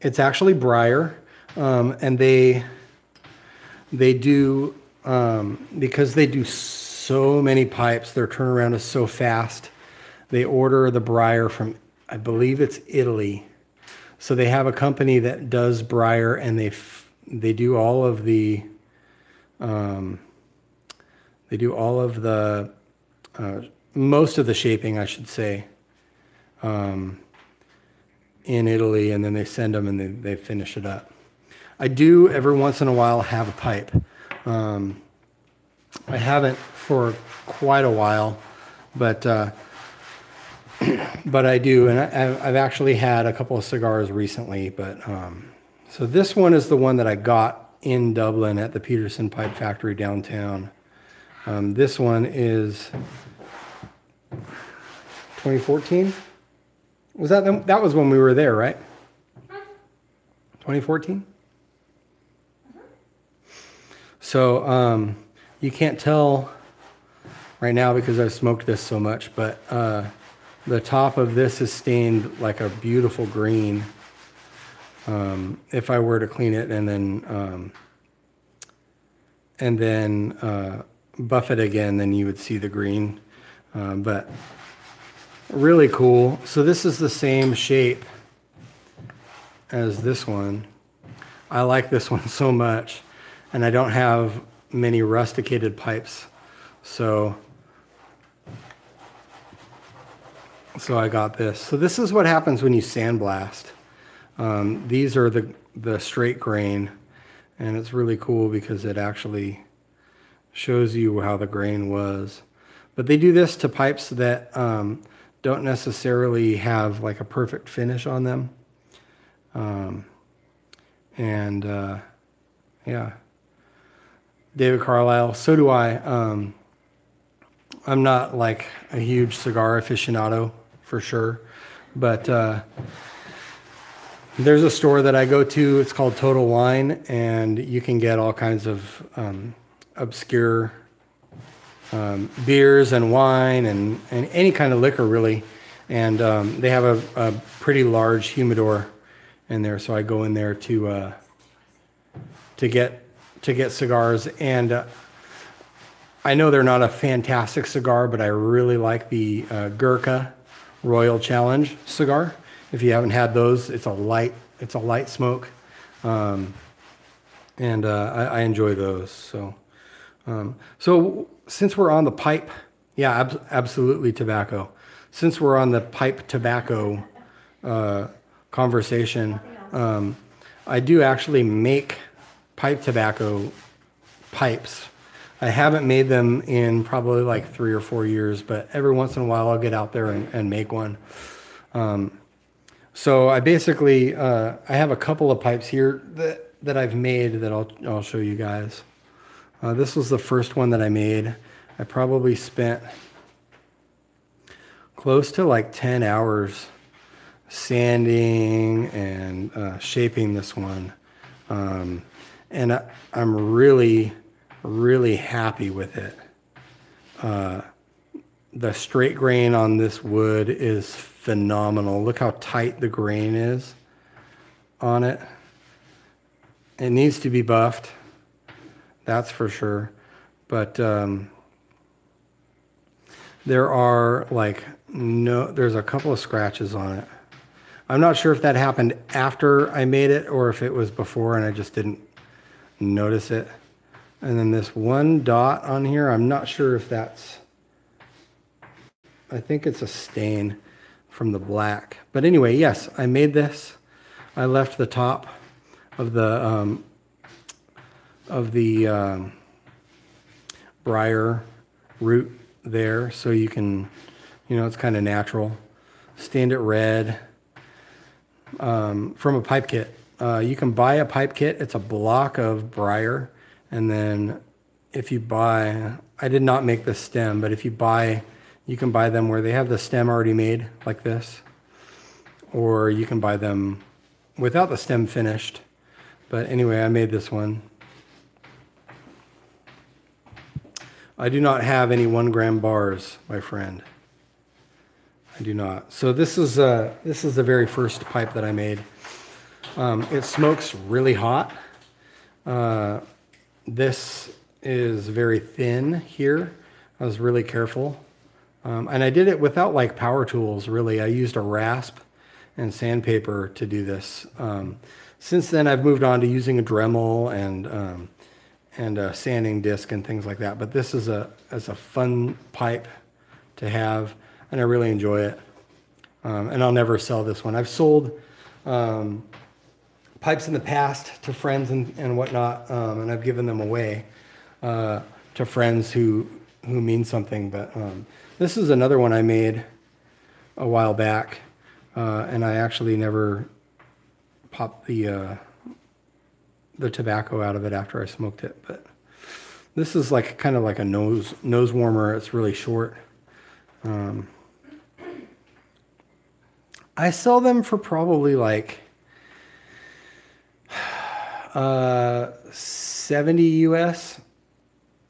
It's actually briar, um, and they they do um, because they do so many pipes. Their turnaround is so fast. They order the briar from, I believe it's Italy. So they have a company that does briar, and they they do all of the um, they do all of the uh, most of the shaping, I should say, um, in Italy, and then they send them and they, they finish it up. I do every once in a while have a pipe. Um, I haven't for quite a while, but uh, but I do, and I, I've actually had a couple of cigars recently. But um, so this one is the one that I got in Dublin at the Peterson Pipe Factory downtown. Um, this one is 2014. Was that the, that was when we were there, right? 2014. So um, you can't tell right now because I've smoked this so much, but uh, the top of this is stained like a beautiful green. Um, if I were to clean it and then um, and then uh, buff it again, then you would see the green. Um, but really cool. So this is the same shape as this one. I like this one so much, and I don't have many rusticated pipes, so so I got this. So this is what happens when you sandblast. Um, these are the the straight grain, and it's really cool because it actually shows you how the grain was. But they do this to pipes that um, don't necessarily have like a perfect finish on them. Um, and uh, yeah, David Carlisle. So do I. Um, I'm not like a huge cigar aficionado for sure, but uh, there's a store that I go to. It's called Total Wine, and you can get all kinds of um, obscure um, beers and wine and, and any kind of liquor really. And um, they have a, a, pretty large humidor in there, so I go in there to uh, to get to get cigars. And uh, I know they're not a fantastic cigar, but I really like the uh, Gurkha Royal Challenge cigar. If you haven't had those, it's a light it's a light smoke, um, and uh, I, I enjoy those. So. Um, so since we're on the pipe, yeah, ab- absolutely tobacco. Since we're on the pipe tobacco uh, conversation, um, I do actually make pipe tobacco pipes. I haven't made them in probably like three or four years, but every once in a while I'll get out there and, and make one. Um, so I basically uh, I have a couple of pipes here that that I've made that I'll I'll show you guys. Uh, this was the first one that I made. I probably spent close to like 10 hours sanding and uh, shaping this one. Um, and I, am really, really happy with it. Uh, the straight grain on this wood is phenomenal. Look how tight the grain is on it. It needs to be buffed that's for sure. But um, there are like no, there's a couple of scratches on it. I'm not sure if that happened after I made it or if it was before and I just didn't notice it. And then this one dot on here, I'm not sure if that's, I think it's a stain from the black. But anyway, yes, I made this. I left the top of the um, of the um, briar root there so you can, you know, it's kind of natural. Stand it red um, from a pipe kit. Uh, you can buy a pipe kit. It's a block of briar. And then if you buy, I did not make the stem, but if you buy, you can buy them where they have the stem already made like this. Or you can buy them without the stem finished. But anyway, I made this one. I do not have any one gram bars, my friend. I do not. So this is uh, this is the very first pipe that I made. Um, it smokes really hot. Uh, this is very thin here. I was really careful. Um, and I did it without like power tools, really. I used a rasp and sandpaper to do this. Um, since then, I've moved on to using a Dremel and um, and a sanding disc and things like that. But this is a as a fun pipe to have, and I really enjoy it. Um, and I'll never sell this one. I've sold um, pipes in the past to friends and, and whatnot, um, and I've given them away uh, to friends who who mean something. But um, this is another one I made a while back, uh, and I actually never popped the uh, the tobacco out of it after I smoked it. But this is like kind of like a nose nose warmer. It's really short. Um, I sell them for probably like uh, 70 US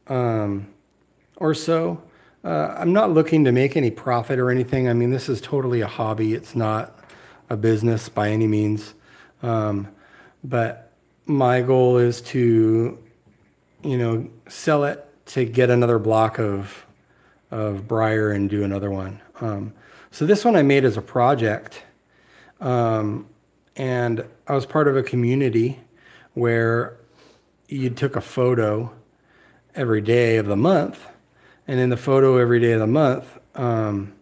um, or so. Uh, I'm not looking to make any profit or anything. I mean, this is totally a hobby. It's not a business by any means. Um, but my goal is to, you know, sell it to get another block of of briar and do another one. Um, so this one I made as a project, um, and I was part of a community where you took a photo every day of the month, and in the photo every day of the month, um,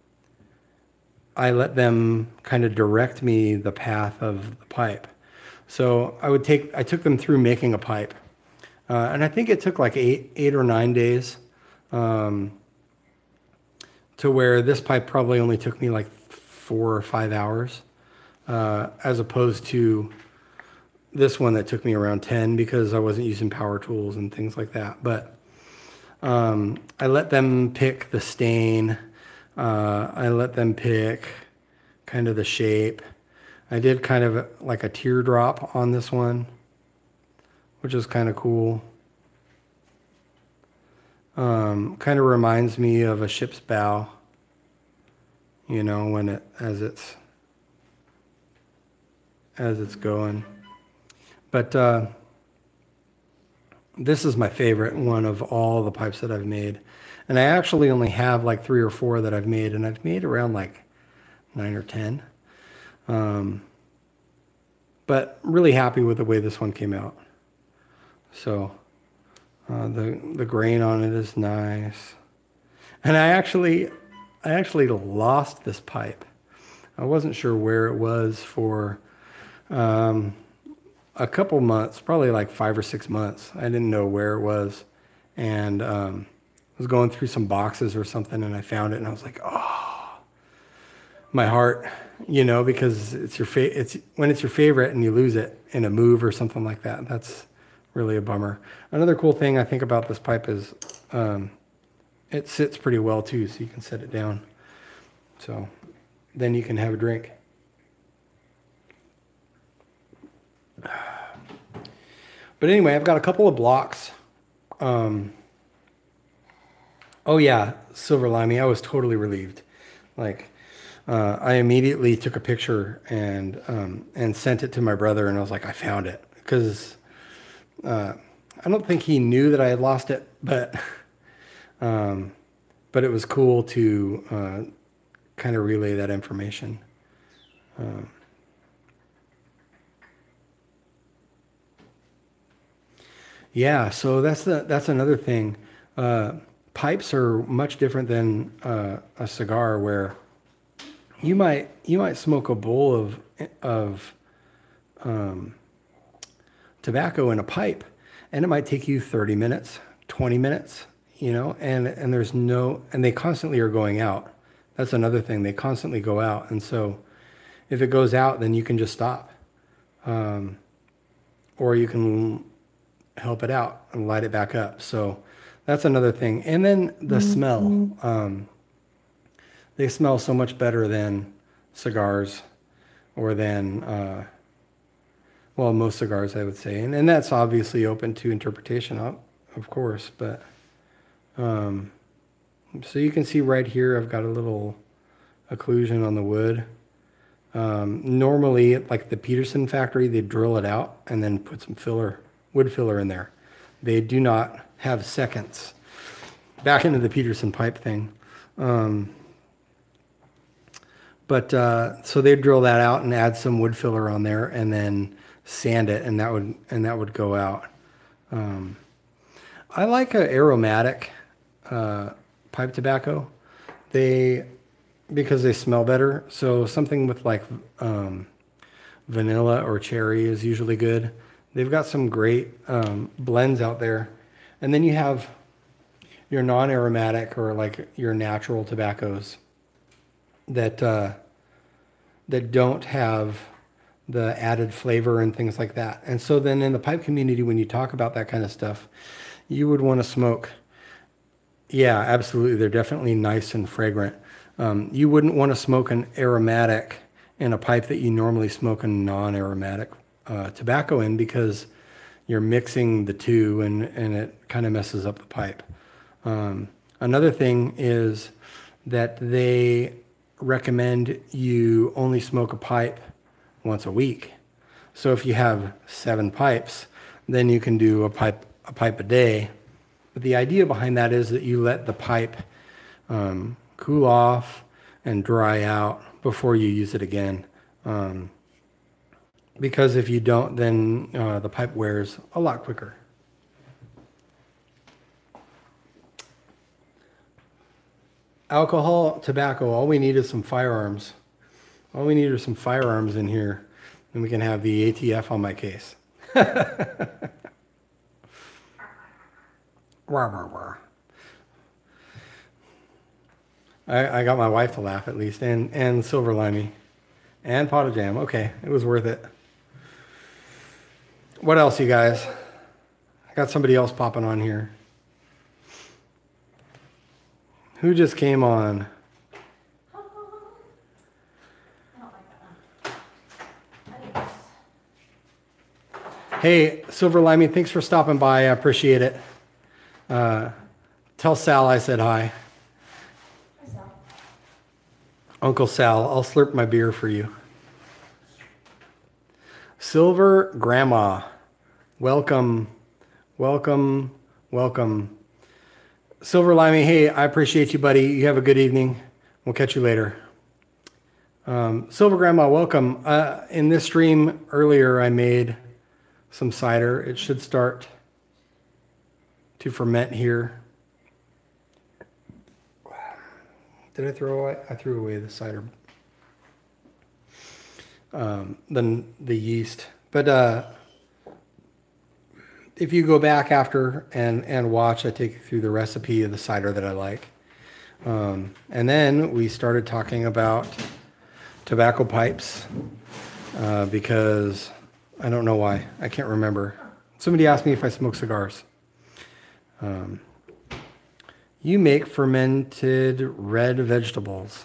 I let them kind of direct me the path of the pipe. So I would take, I took them through making a pipe, uh, and I think it took like eight, eight or nine days, um, to where this pipe probably only took me like four or five hours, uh, as opposed to this one that took me around 10 because I wasn't using power tools and things like that. But um, I let them pick the stain. Uh, I let them pick kind of the shape. I did kind of like a teardrop on this one, which is kind of cool. Um, kind of reminds me of a ship's bow, you know, when it as it's as it's going. But uh, this is my favorite one of all the pipes that I've made. And I actually only have like three or four that I've made, and I've made around like nine or 10. Um, but really happy with the way this one came out. So uh, the, the grain on it is nice. And I actually, I actually lost this pipe. I wasn't sure where it was for um, a couple months, probably like five or six months. I didn't know where it was. And um, I was going through some boxes or something and I found it and I was like, oh, my heart, you know, because it's your fa- it's when it's your favorite and you lose it in a move or something like that. That's really a bummer. Another cool thing I think about this pipe is um, it sits pretty well too, so you can set it down. So then you can have a drink. But anyway, I've got a couple of blocks. Um, oh yeah, silver limey. I was totally relieved. Like, uh, I immediately took a picture and um, and sent it to my brother, and I was like, I found it because uh, I don't think he knew that I had lost it, but um, but it was cool to uh, kind of relay that information. Um, Yeah, so that's the that's another thing. Uh, pipes are much different than uh, a cigar, where you might you might smoke a bowl of of um, tobacco in a pipe, and it might take you thirty minutes, twenty minutes, you know, and and there's no and they constantly are going out. That's another thing; they constantly go out, and so if it goes out, then you can just stop, um, or you can help it out and light it back up. So that's another thing. And then the mm-hmm. smell. Um, they smell so much better than cigars or than, uh, well, most cigars, I would say. And, and that's obviously open to interpretation, of course. But um, so you can see right here, I've got a little occlusion on the wood. Um, normally, like the Peterson factory, they drill it out and then put some filler wood filler in there. They do not have seconds. Back into the Peterson pipe thing. Um, but uh, so they drill that out and add some wood filler on there, and then sand it, and that would and that would go out. Um, I like a aromatic uh, pipe tobacco. They because they smell better. So something with like um, vanilla or cherry is usually good. They've got some great um, blends out there, and then you have your non-aromatic or like your natural tobaccos that uh, that don't have the added flavor and things like that. And so then in the pipe community, when you talk about that kind of stuff, you would want to smoke. Yeah, absolutely. They're definitely nice and fragrant. Um, you wouldn't want to smoke an aromatic in a pipe that you normally smoke a non-aromatic uh, tobacco in because you're mixing the two and, and it kind of messes up the pipe. Um, another thing is that they recommend you only smoke a pipe once a week. So if you have seven pipes, then you can do a pipe a pipe a day. But the idea behind that is that you let the pipe um, cool off and dry out before you use it again. Um, because if you don't, then uh, the pipe wears a lot quicker. Alcohol, tobacco, all we need is some firearms. All we need are some firearms in here, and we can have the ATF on my case. I, I got my wife to laugh at least, and, and Silver Limey, and Pot of Jam. Okay, it was worth it. What else, you guys? I got somebody else popping on here. Who just came on? Hey, Silver Limey, thanks for stopping by. I appreciate it. Uh, tell Sal I said hi. Uncle Sal, I'll slurp my beer for you. Silver Grandma, welcome, welcome, welcome. Silver Limey, hey, I appreciate you, buddy. You have a good evening. We'll catch you later. Um, Silver Grandma, welcome. Uh, in this stream earlier, I made some cider. It should start to ferment here. Did I throw away? I threw away the cider. Um, the, the yeast. But uh, if you go back after and, and watch, I take you through the recipe of the cider that I like. Um, and then we started talking about tobacco pipes uh, because I don't know why. I can't remember. Somebody asked me if I smoke cigars. Um, you make fermented red vegetables.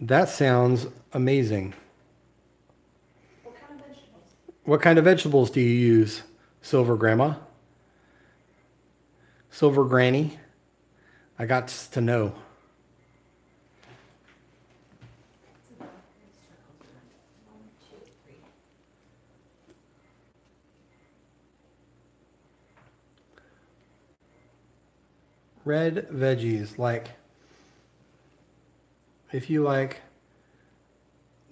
That sounds amazing. What kind of vegetables? What kind of vegetables do you use, Silver Grandma? Silver Granny? I got to know. Red veggies, like if you like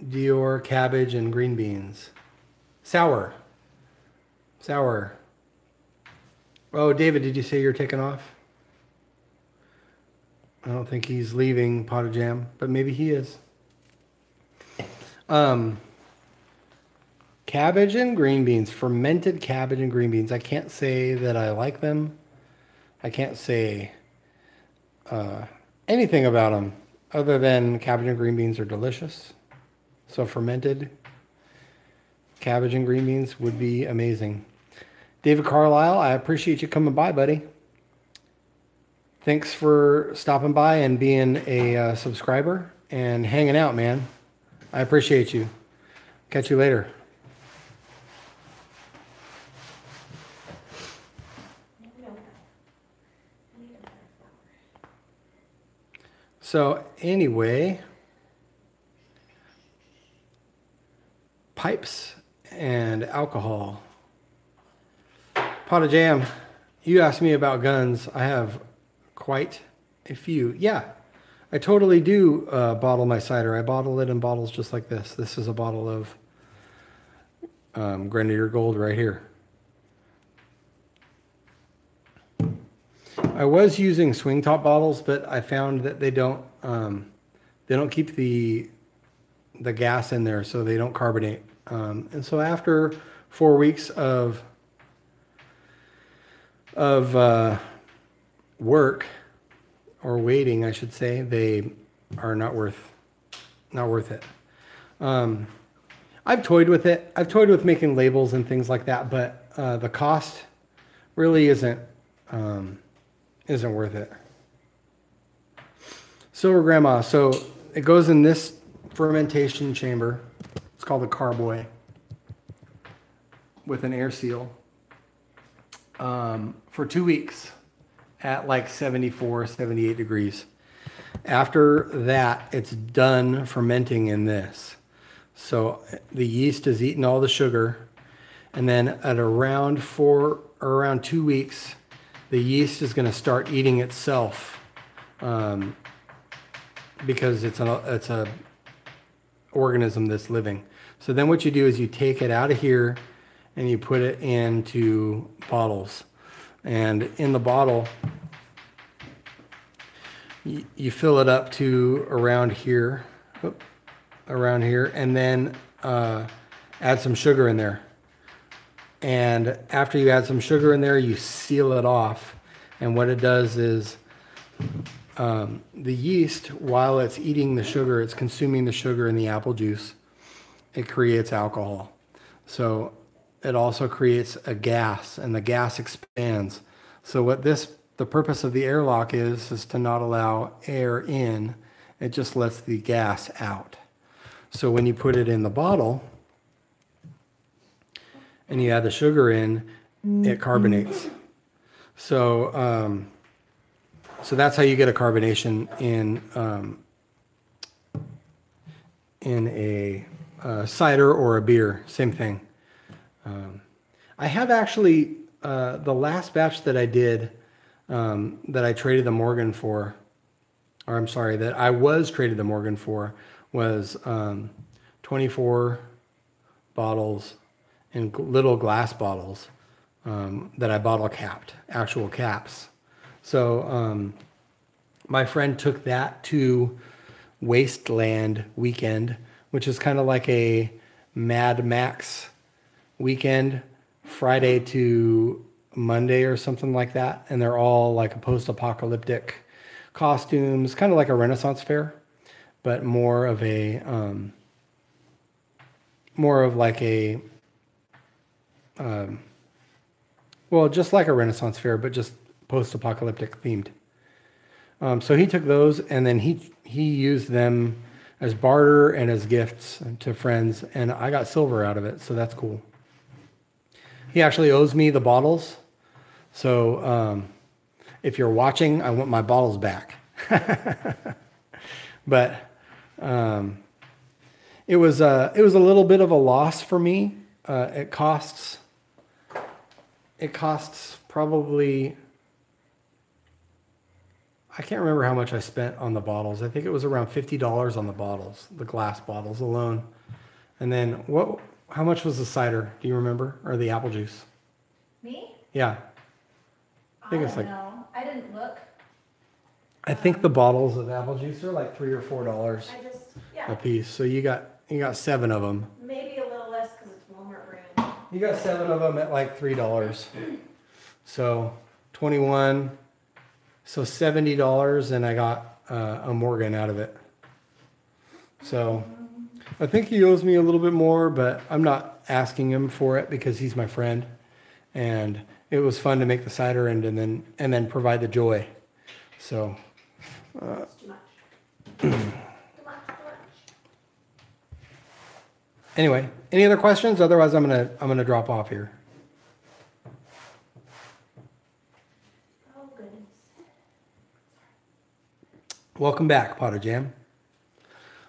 Dior cabbage and green beans. Sour. Sour. Oh, David, did you say you're taking off? I don't think he's leaving Pot of Jam, but maybe he is. Um, cabbage and green beans, fermented cabbage and green beans. I can't say that I like them. I can't say uh, anything about them other than cabbage and green beans are delicious. So fermented cabbage and green beans would be amazing. David Carlisle, I appreciate you coming by, buddy. Thanks for stopping by and being a uh, subscriber and hanging out, man. I appreciate you. Catch you later. So, anyway, pipes and alcohol. Pot of jam. You asked me about guns. I have quite a few. Yeah, I totally do uh, bottle my cider. I bottle it in bottles just like this. This is a bottle of um, Grenadier Gold right here. I was using swing top bottles, but I found that they don't um, they don't keep the the gas in there, so they don't carbonate. Um, and so after four weeks of of uh, work or waiting, I should say, they are not worth not worth it. Um, I've toyed with it. I've toyed with making labels and things like that, but uh, the cost really isn't um, isn't worth it. Silver Grandma. So it goes in this fermentation chamber. It's called the carboy with an air seal um, for two weeks at like 74, 78 degrees. After that, it's done fermenting in this. So the yeast has eaten all the sugar. And then at around four or around two weeks, the yeast is going to start eating itself um, because it's a, it's a organism that's living. So then what you do is you take it out of here and you put it into bottles. And in the bottle, you, you fill it up to around here, Oop, around here, and then uh, add some sugar in there. And after you add some sugar in there, you seal it off. And what it does is um, the yeast, while it's eating the sugar, it's consuming the sugar in the apple juice, it creates alcohol. So it also creates a gas, and the gas expands. So what this, the purpose of the airlock is, is to not allow air in. It just lets the gas out. So when you put it in the bottle and you add the sugar in, it carbonates. So um, so that's how you get a carbonation in um, in a uh, cider or a beer. Same thing. Um, I have actually uh, the last batch that I did um, that I traded the Morgan for, or I'm sorry, that I was traded the Morgan for was um, 24 bottles in little glass bottles um, that I bottle capped, actual caps. So um, my friend took that to Wasteland Weekend, which is kind of like a Mad Max weekend, Friday to Monday or something like that. And they're all like a post apocalyptic costumes, kind of like a Renaissance fair, but more of a, um, more of like a, um, well, just like a Renaissance fair, but just post-apocalyptic themed. Um, so he took those and then he he used them as barter and as gifts to friends, and I got silver out of it, so that's cool. He actually owes me the bottles, so um, if you're watching, I want my bottles back. but um, it was uh, it was a little bit of a loss for me. Uh, it costs it costs probably I can't remember how much I spent on the bottles. I think it was around fifty dollars on the bottles, the glass bottles alone. And then what? How much was the cider? Do you remember, or the apple juice? Me? Yeah, I, think it's don't like- know. I didn't look. I think the bottles of apple juice are like three or four dollars I just, a yeah, piece. So you got you got seven of them. maybe a little less because it's Walmart brand. You got seven of them at like three dollars. So twenty-one. So seventy dollars, and I got uh, a Morgan out of it. So I think he owes me a little bit more, but I'm not asking him for it because he's my friend, and it was fun to make the cider and, and then and then provide the joy. So It's too much. Too much, too much. anyway, any other questions? Otherwise, I'm gonna I'm gonna drop off here. Oh, goodness. Welcome back, Pot of Jam.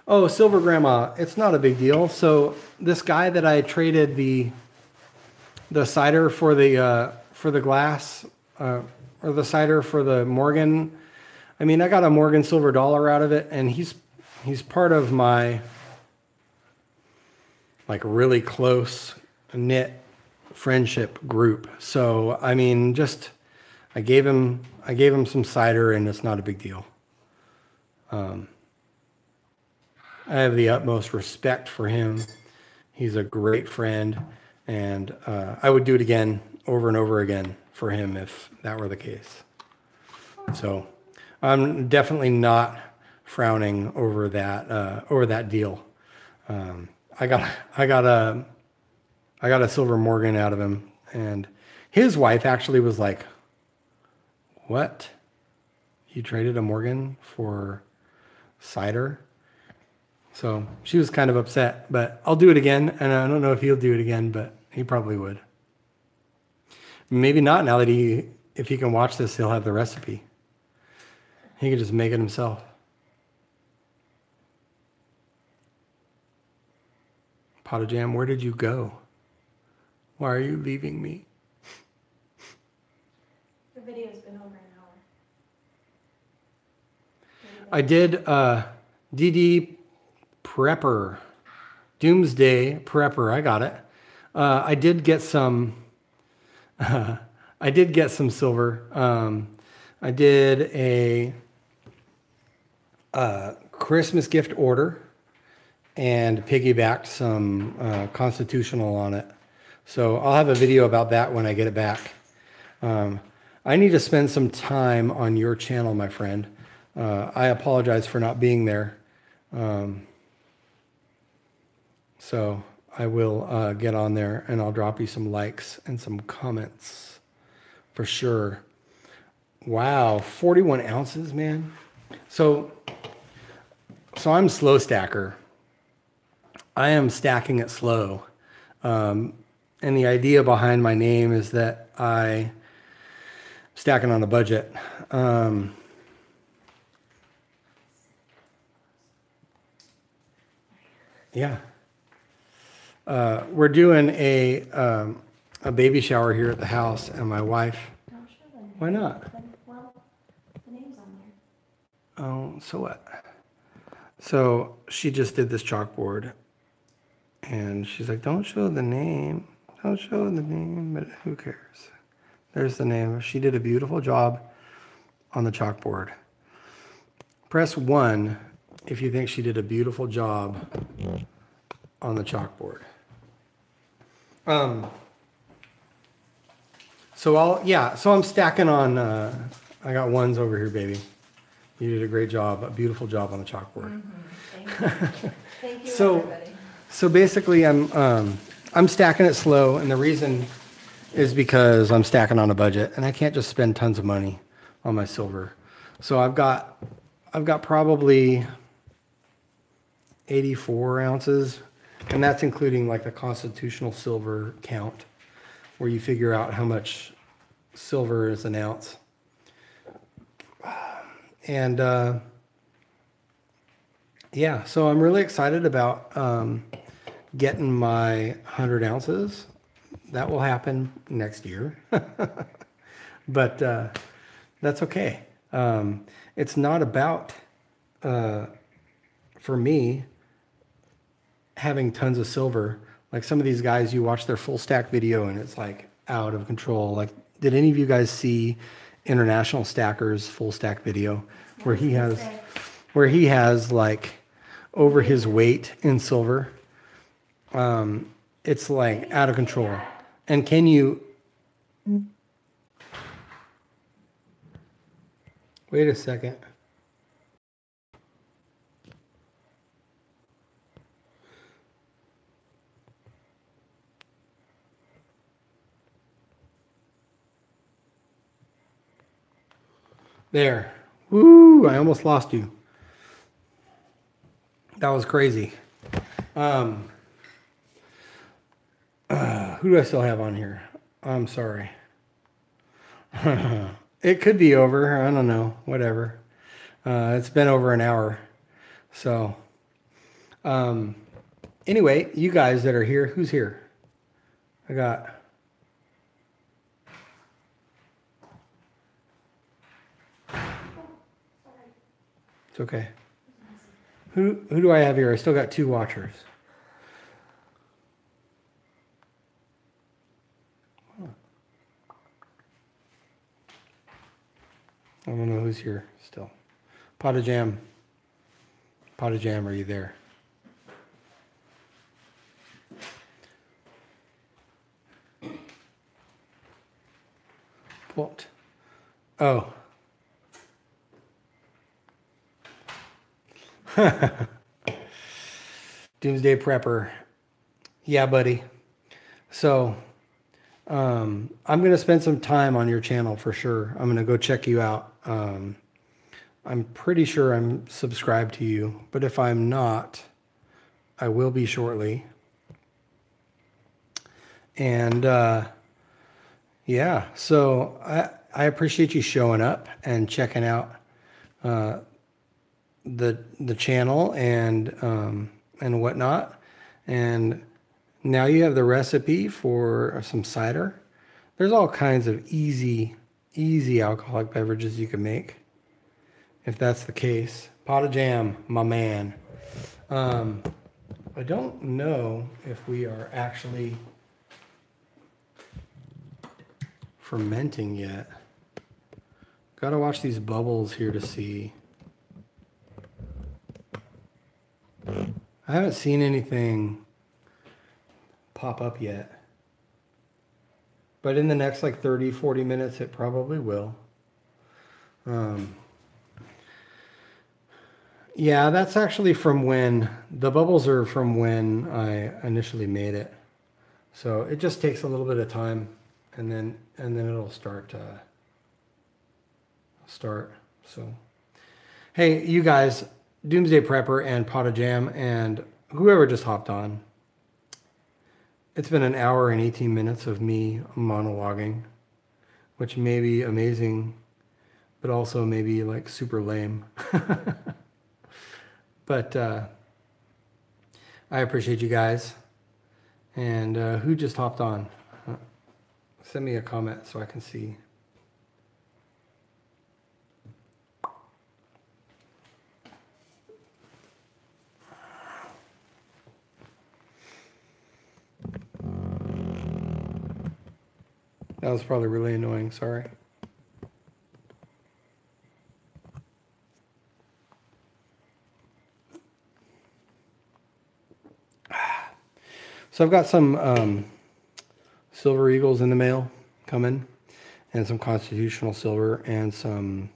Oh, Silver Grandma, it's not a big deal. So this guy that I traded the the cider for the uh, for the glass uh, or the cider for the Morgan. I mean, I got a Morgan silver dollar out of it, and he's he's part of my like really close knit friendship group. So I mean, just I gave him I gave him some cider, and it's not a big deal. Um, I have the utmost respect for him. He's a great friend, and uh, I would do it again, over and over again, for him if that were the case. So I'm definitely not frowning over that uh, over that deal. Um, I got I got a I got a silver Morgan out of him, and his wife actually was like, "What? You traded a Morgan for cider?" So she was kind of upset, but I'll do it again, and I don't know if he'll do it again, but he probably would. Maybe not now that he, if he can watch this, he'll have the recipe. He could just make it himself. Pot of Jam, where did you go? Why are you leaving me? The video's been over an hour. I did uh, DD Prepper, Doomsday Prepper. I got it. Uh, I did get some. I did get some silver. Um, I did a, uh Christmas gift order and piggybacked some uh, constitutional on it. So I'll have a video about that when I get it back. Um, I need to spend some time on your channel, my friend. Uh, I apologize for not being there. Um, so I will uh, get on there and I'll drop you some likes and some comments for sure. Wow, 41 ounces, man. So, so I'm slow stacker. I am stacking it slow. Um, and the idea behind my name is that I stacking on a budget. Um, yeah. Uh, we're doing a um, a baby shower here at the house, and my wife. Why not? Well, the name's on there. Oh, so what? So she just did this chalkboard, and she's like, "Don't show the name. Don't show the name." But who cares? There's the name. She did a beautiful job on the chalkboard. Press one if you think she did a beautiful job on the chalkboard. Um. So I'll yeah. So I'm stacking on. Uh, I got ones over here, baby. You did a great job, a beautiful job on the chalkboard. Thank you. Thank you, So- everybody. So basically, I'm um, I'm stacking it slow, and the reason is because I'm stacking on a budget, and I can't just spend tons of money on my silver. So I've got I've got probably 84 ounces, and that's including like the constitutional silver count, where you figure out how much silver is an ounce. And uh, yeah, so I'm really excited about um, getting my 100 ounces. That will happen next year. but uh, that's okay. Um, it's not about, uh, for me, having tons of silver. Like some of these guys, you watch their full stack video and it's like out of control. Like, did any of you guys see International Stacker's full stack video where he has, where he has like over his weight in silver? Um, it's like out of control. And can you? Wait a second. There. Woo! I almost lost you. That was crazy. Um, uh, who do I still have on here? I'm sorry. it could be over. I don't know. Whatever. Uh, it's been over an hour. So, um, anyway, you guys that are here, who's here? I got. It's okay. Who, who do I have here? I still got two watchers. I don't know who's here still. Pot of Jam. Pot of Jam, are you there? What? Oh. Doomsday Prepper. Yeah, buddy. So, um, I'm going to spend some time on your channel for sure. I'm going to go check you out. Um, I'm pretty sure I'm subscribed to you, but if I'm not, I will be shortly. And uh, yeah, so I, I appreciate you showing up and checking out uh, the the channel and um, and whatnot. And now you have the recipe for some cider. There's all kinds of easy, easy alcoholic beverages you can make if that's the case. Pot of jam, my man. Um, I don't know if we are actually fermenting yet. Gotta watch these bubbles here to see. I haven't seen anything pop up yet. But in the next like 30, 40 minutes, it probably will. Um, yeah, that's actually from when the bubbles are from when I initially made it. So it just takes a little bit of time and then and then it'll start uh, start. So hey, you guys, Doomsday Prepper and Pot of Jam and whoever just hopped on. It's been an hour and 18 minutes of me monologuing, which may be amazing, but also maybe like super lame. But uh, I appreciate you guys. And uh, who just hopped on? Uh, send me a comment so I can see. That was probably really annoying. Sorry. So I've got some um, silver eagles in the mail coming, and some constitutional silver, and some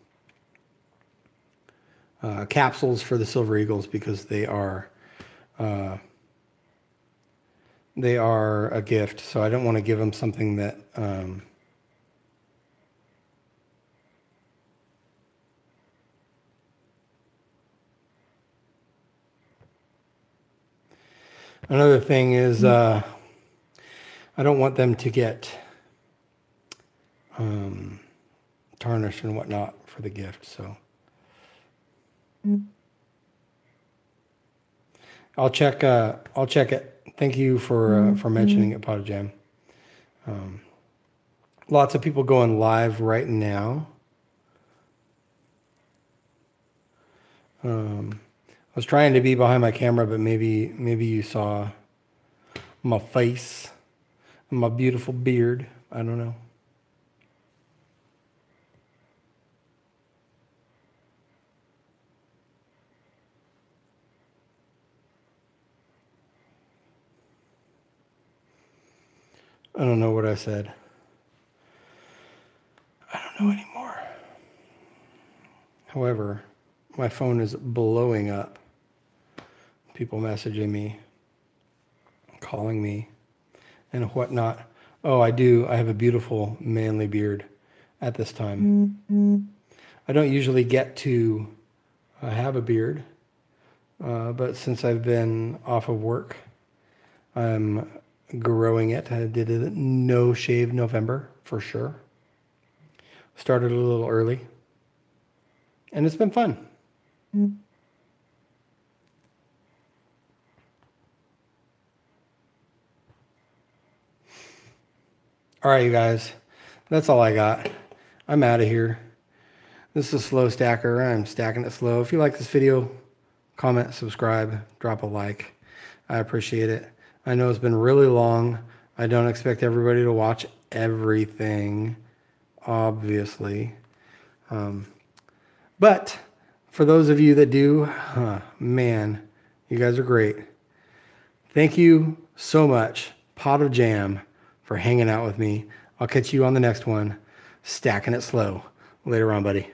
uh, capsules for the silver eagles because they are uh, they are a gift. So I don't want to give them something that. Um, Another thing is, uh, I don't want them to get um, tarnished and whatnot for the gift. So I'll check. Uh, I'll check it. Thank you for uh, for mentioning it, Pot of Jam. Um, lots of people going live right now. Um, was trying to be behind my camera, but maybe maybe you saw my face, my beautiful beard. I don't know. I don't know what I said. I don't know anymore. However, my phone is blowing up people messaging me, calling me, and whatnot. Oh, I do. I have a beautiful manly beard at this time. Mm-hmm. I don't usually get to uh, have a beard, uh, but since I've been off of work, I'm growing it. I did a no shave November for sure. Started a little early, and it's been fun. Mm-hmm. All right, you guys. That's all I got. I'm out of here. This is a Slow Stacker. I'm stacking it slow. If you like this video, comment, subscribe, drop a like. I appreciate it. I know it's been really long. I don't expect everybody to watch everything, obviously. Um, But for those of you that do, huh, man, you guys are great. Thank you so much, Pot of Jam, for hanging out with me. I'll catch you on the next one. Stacking it slow. Later on, buddy.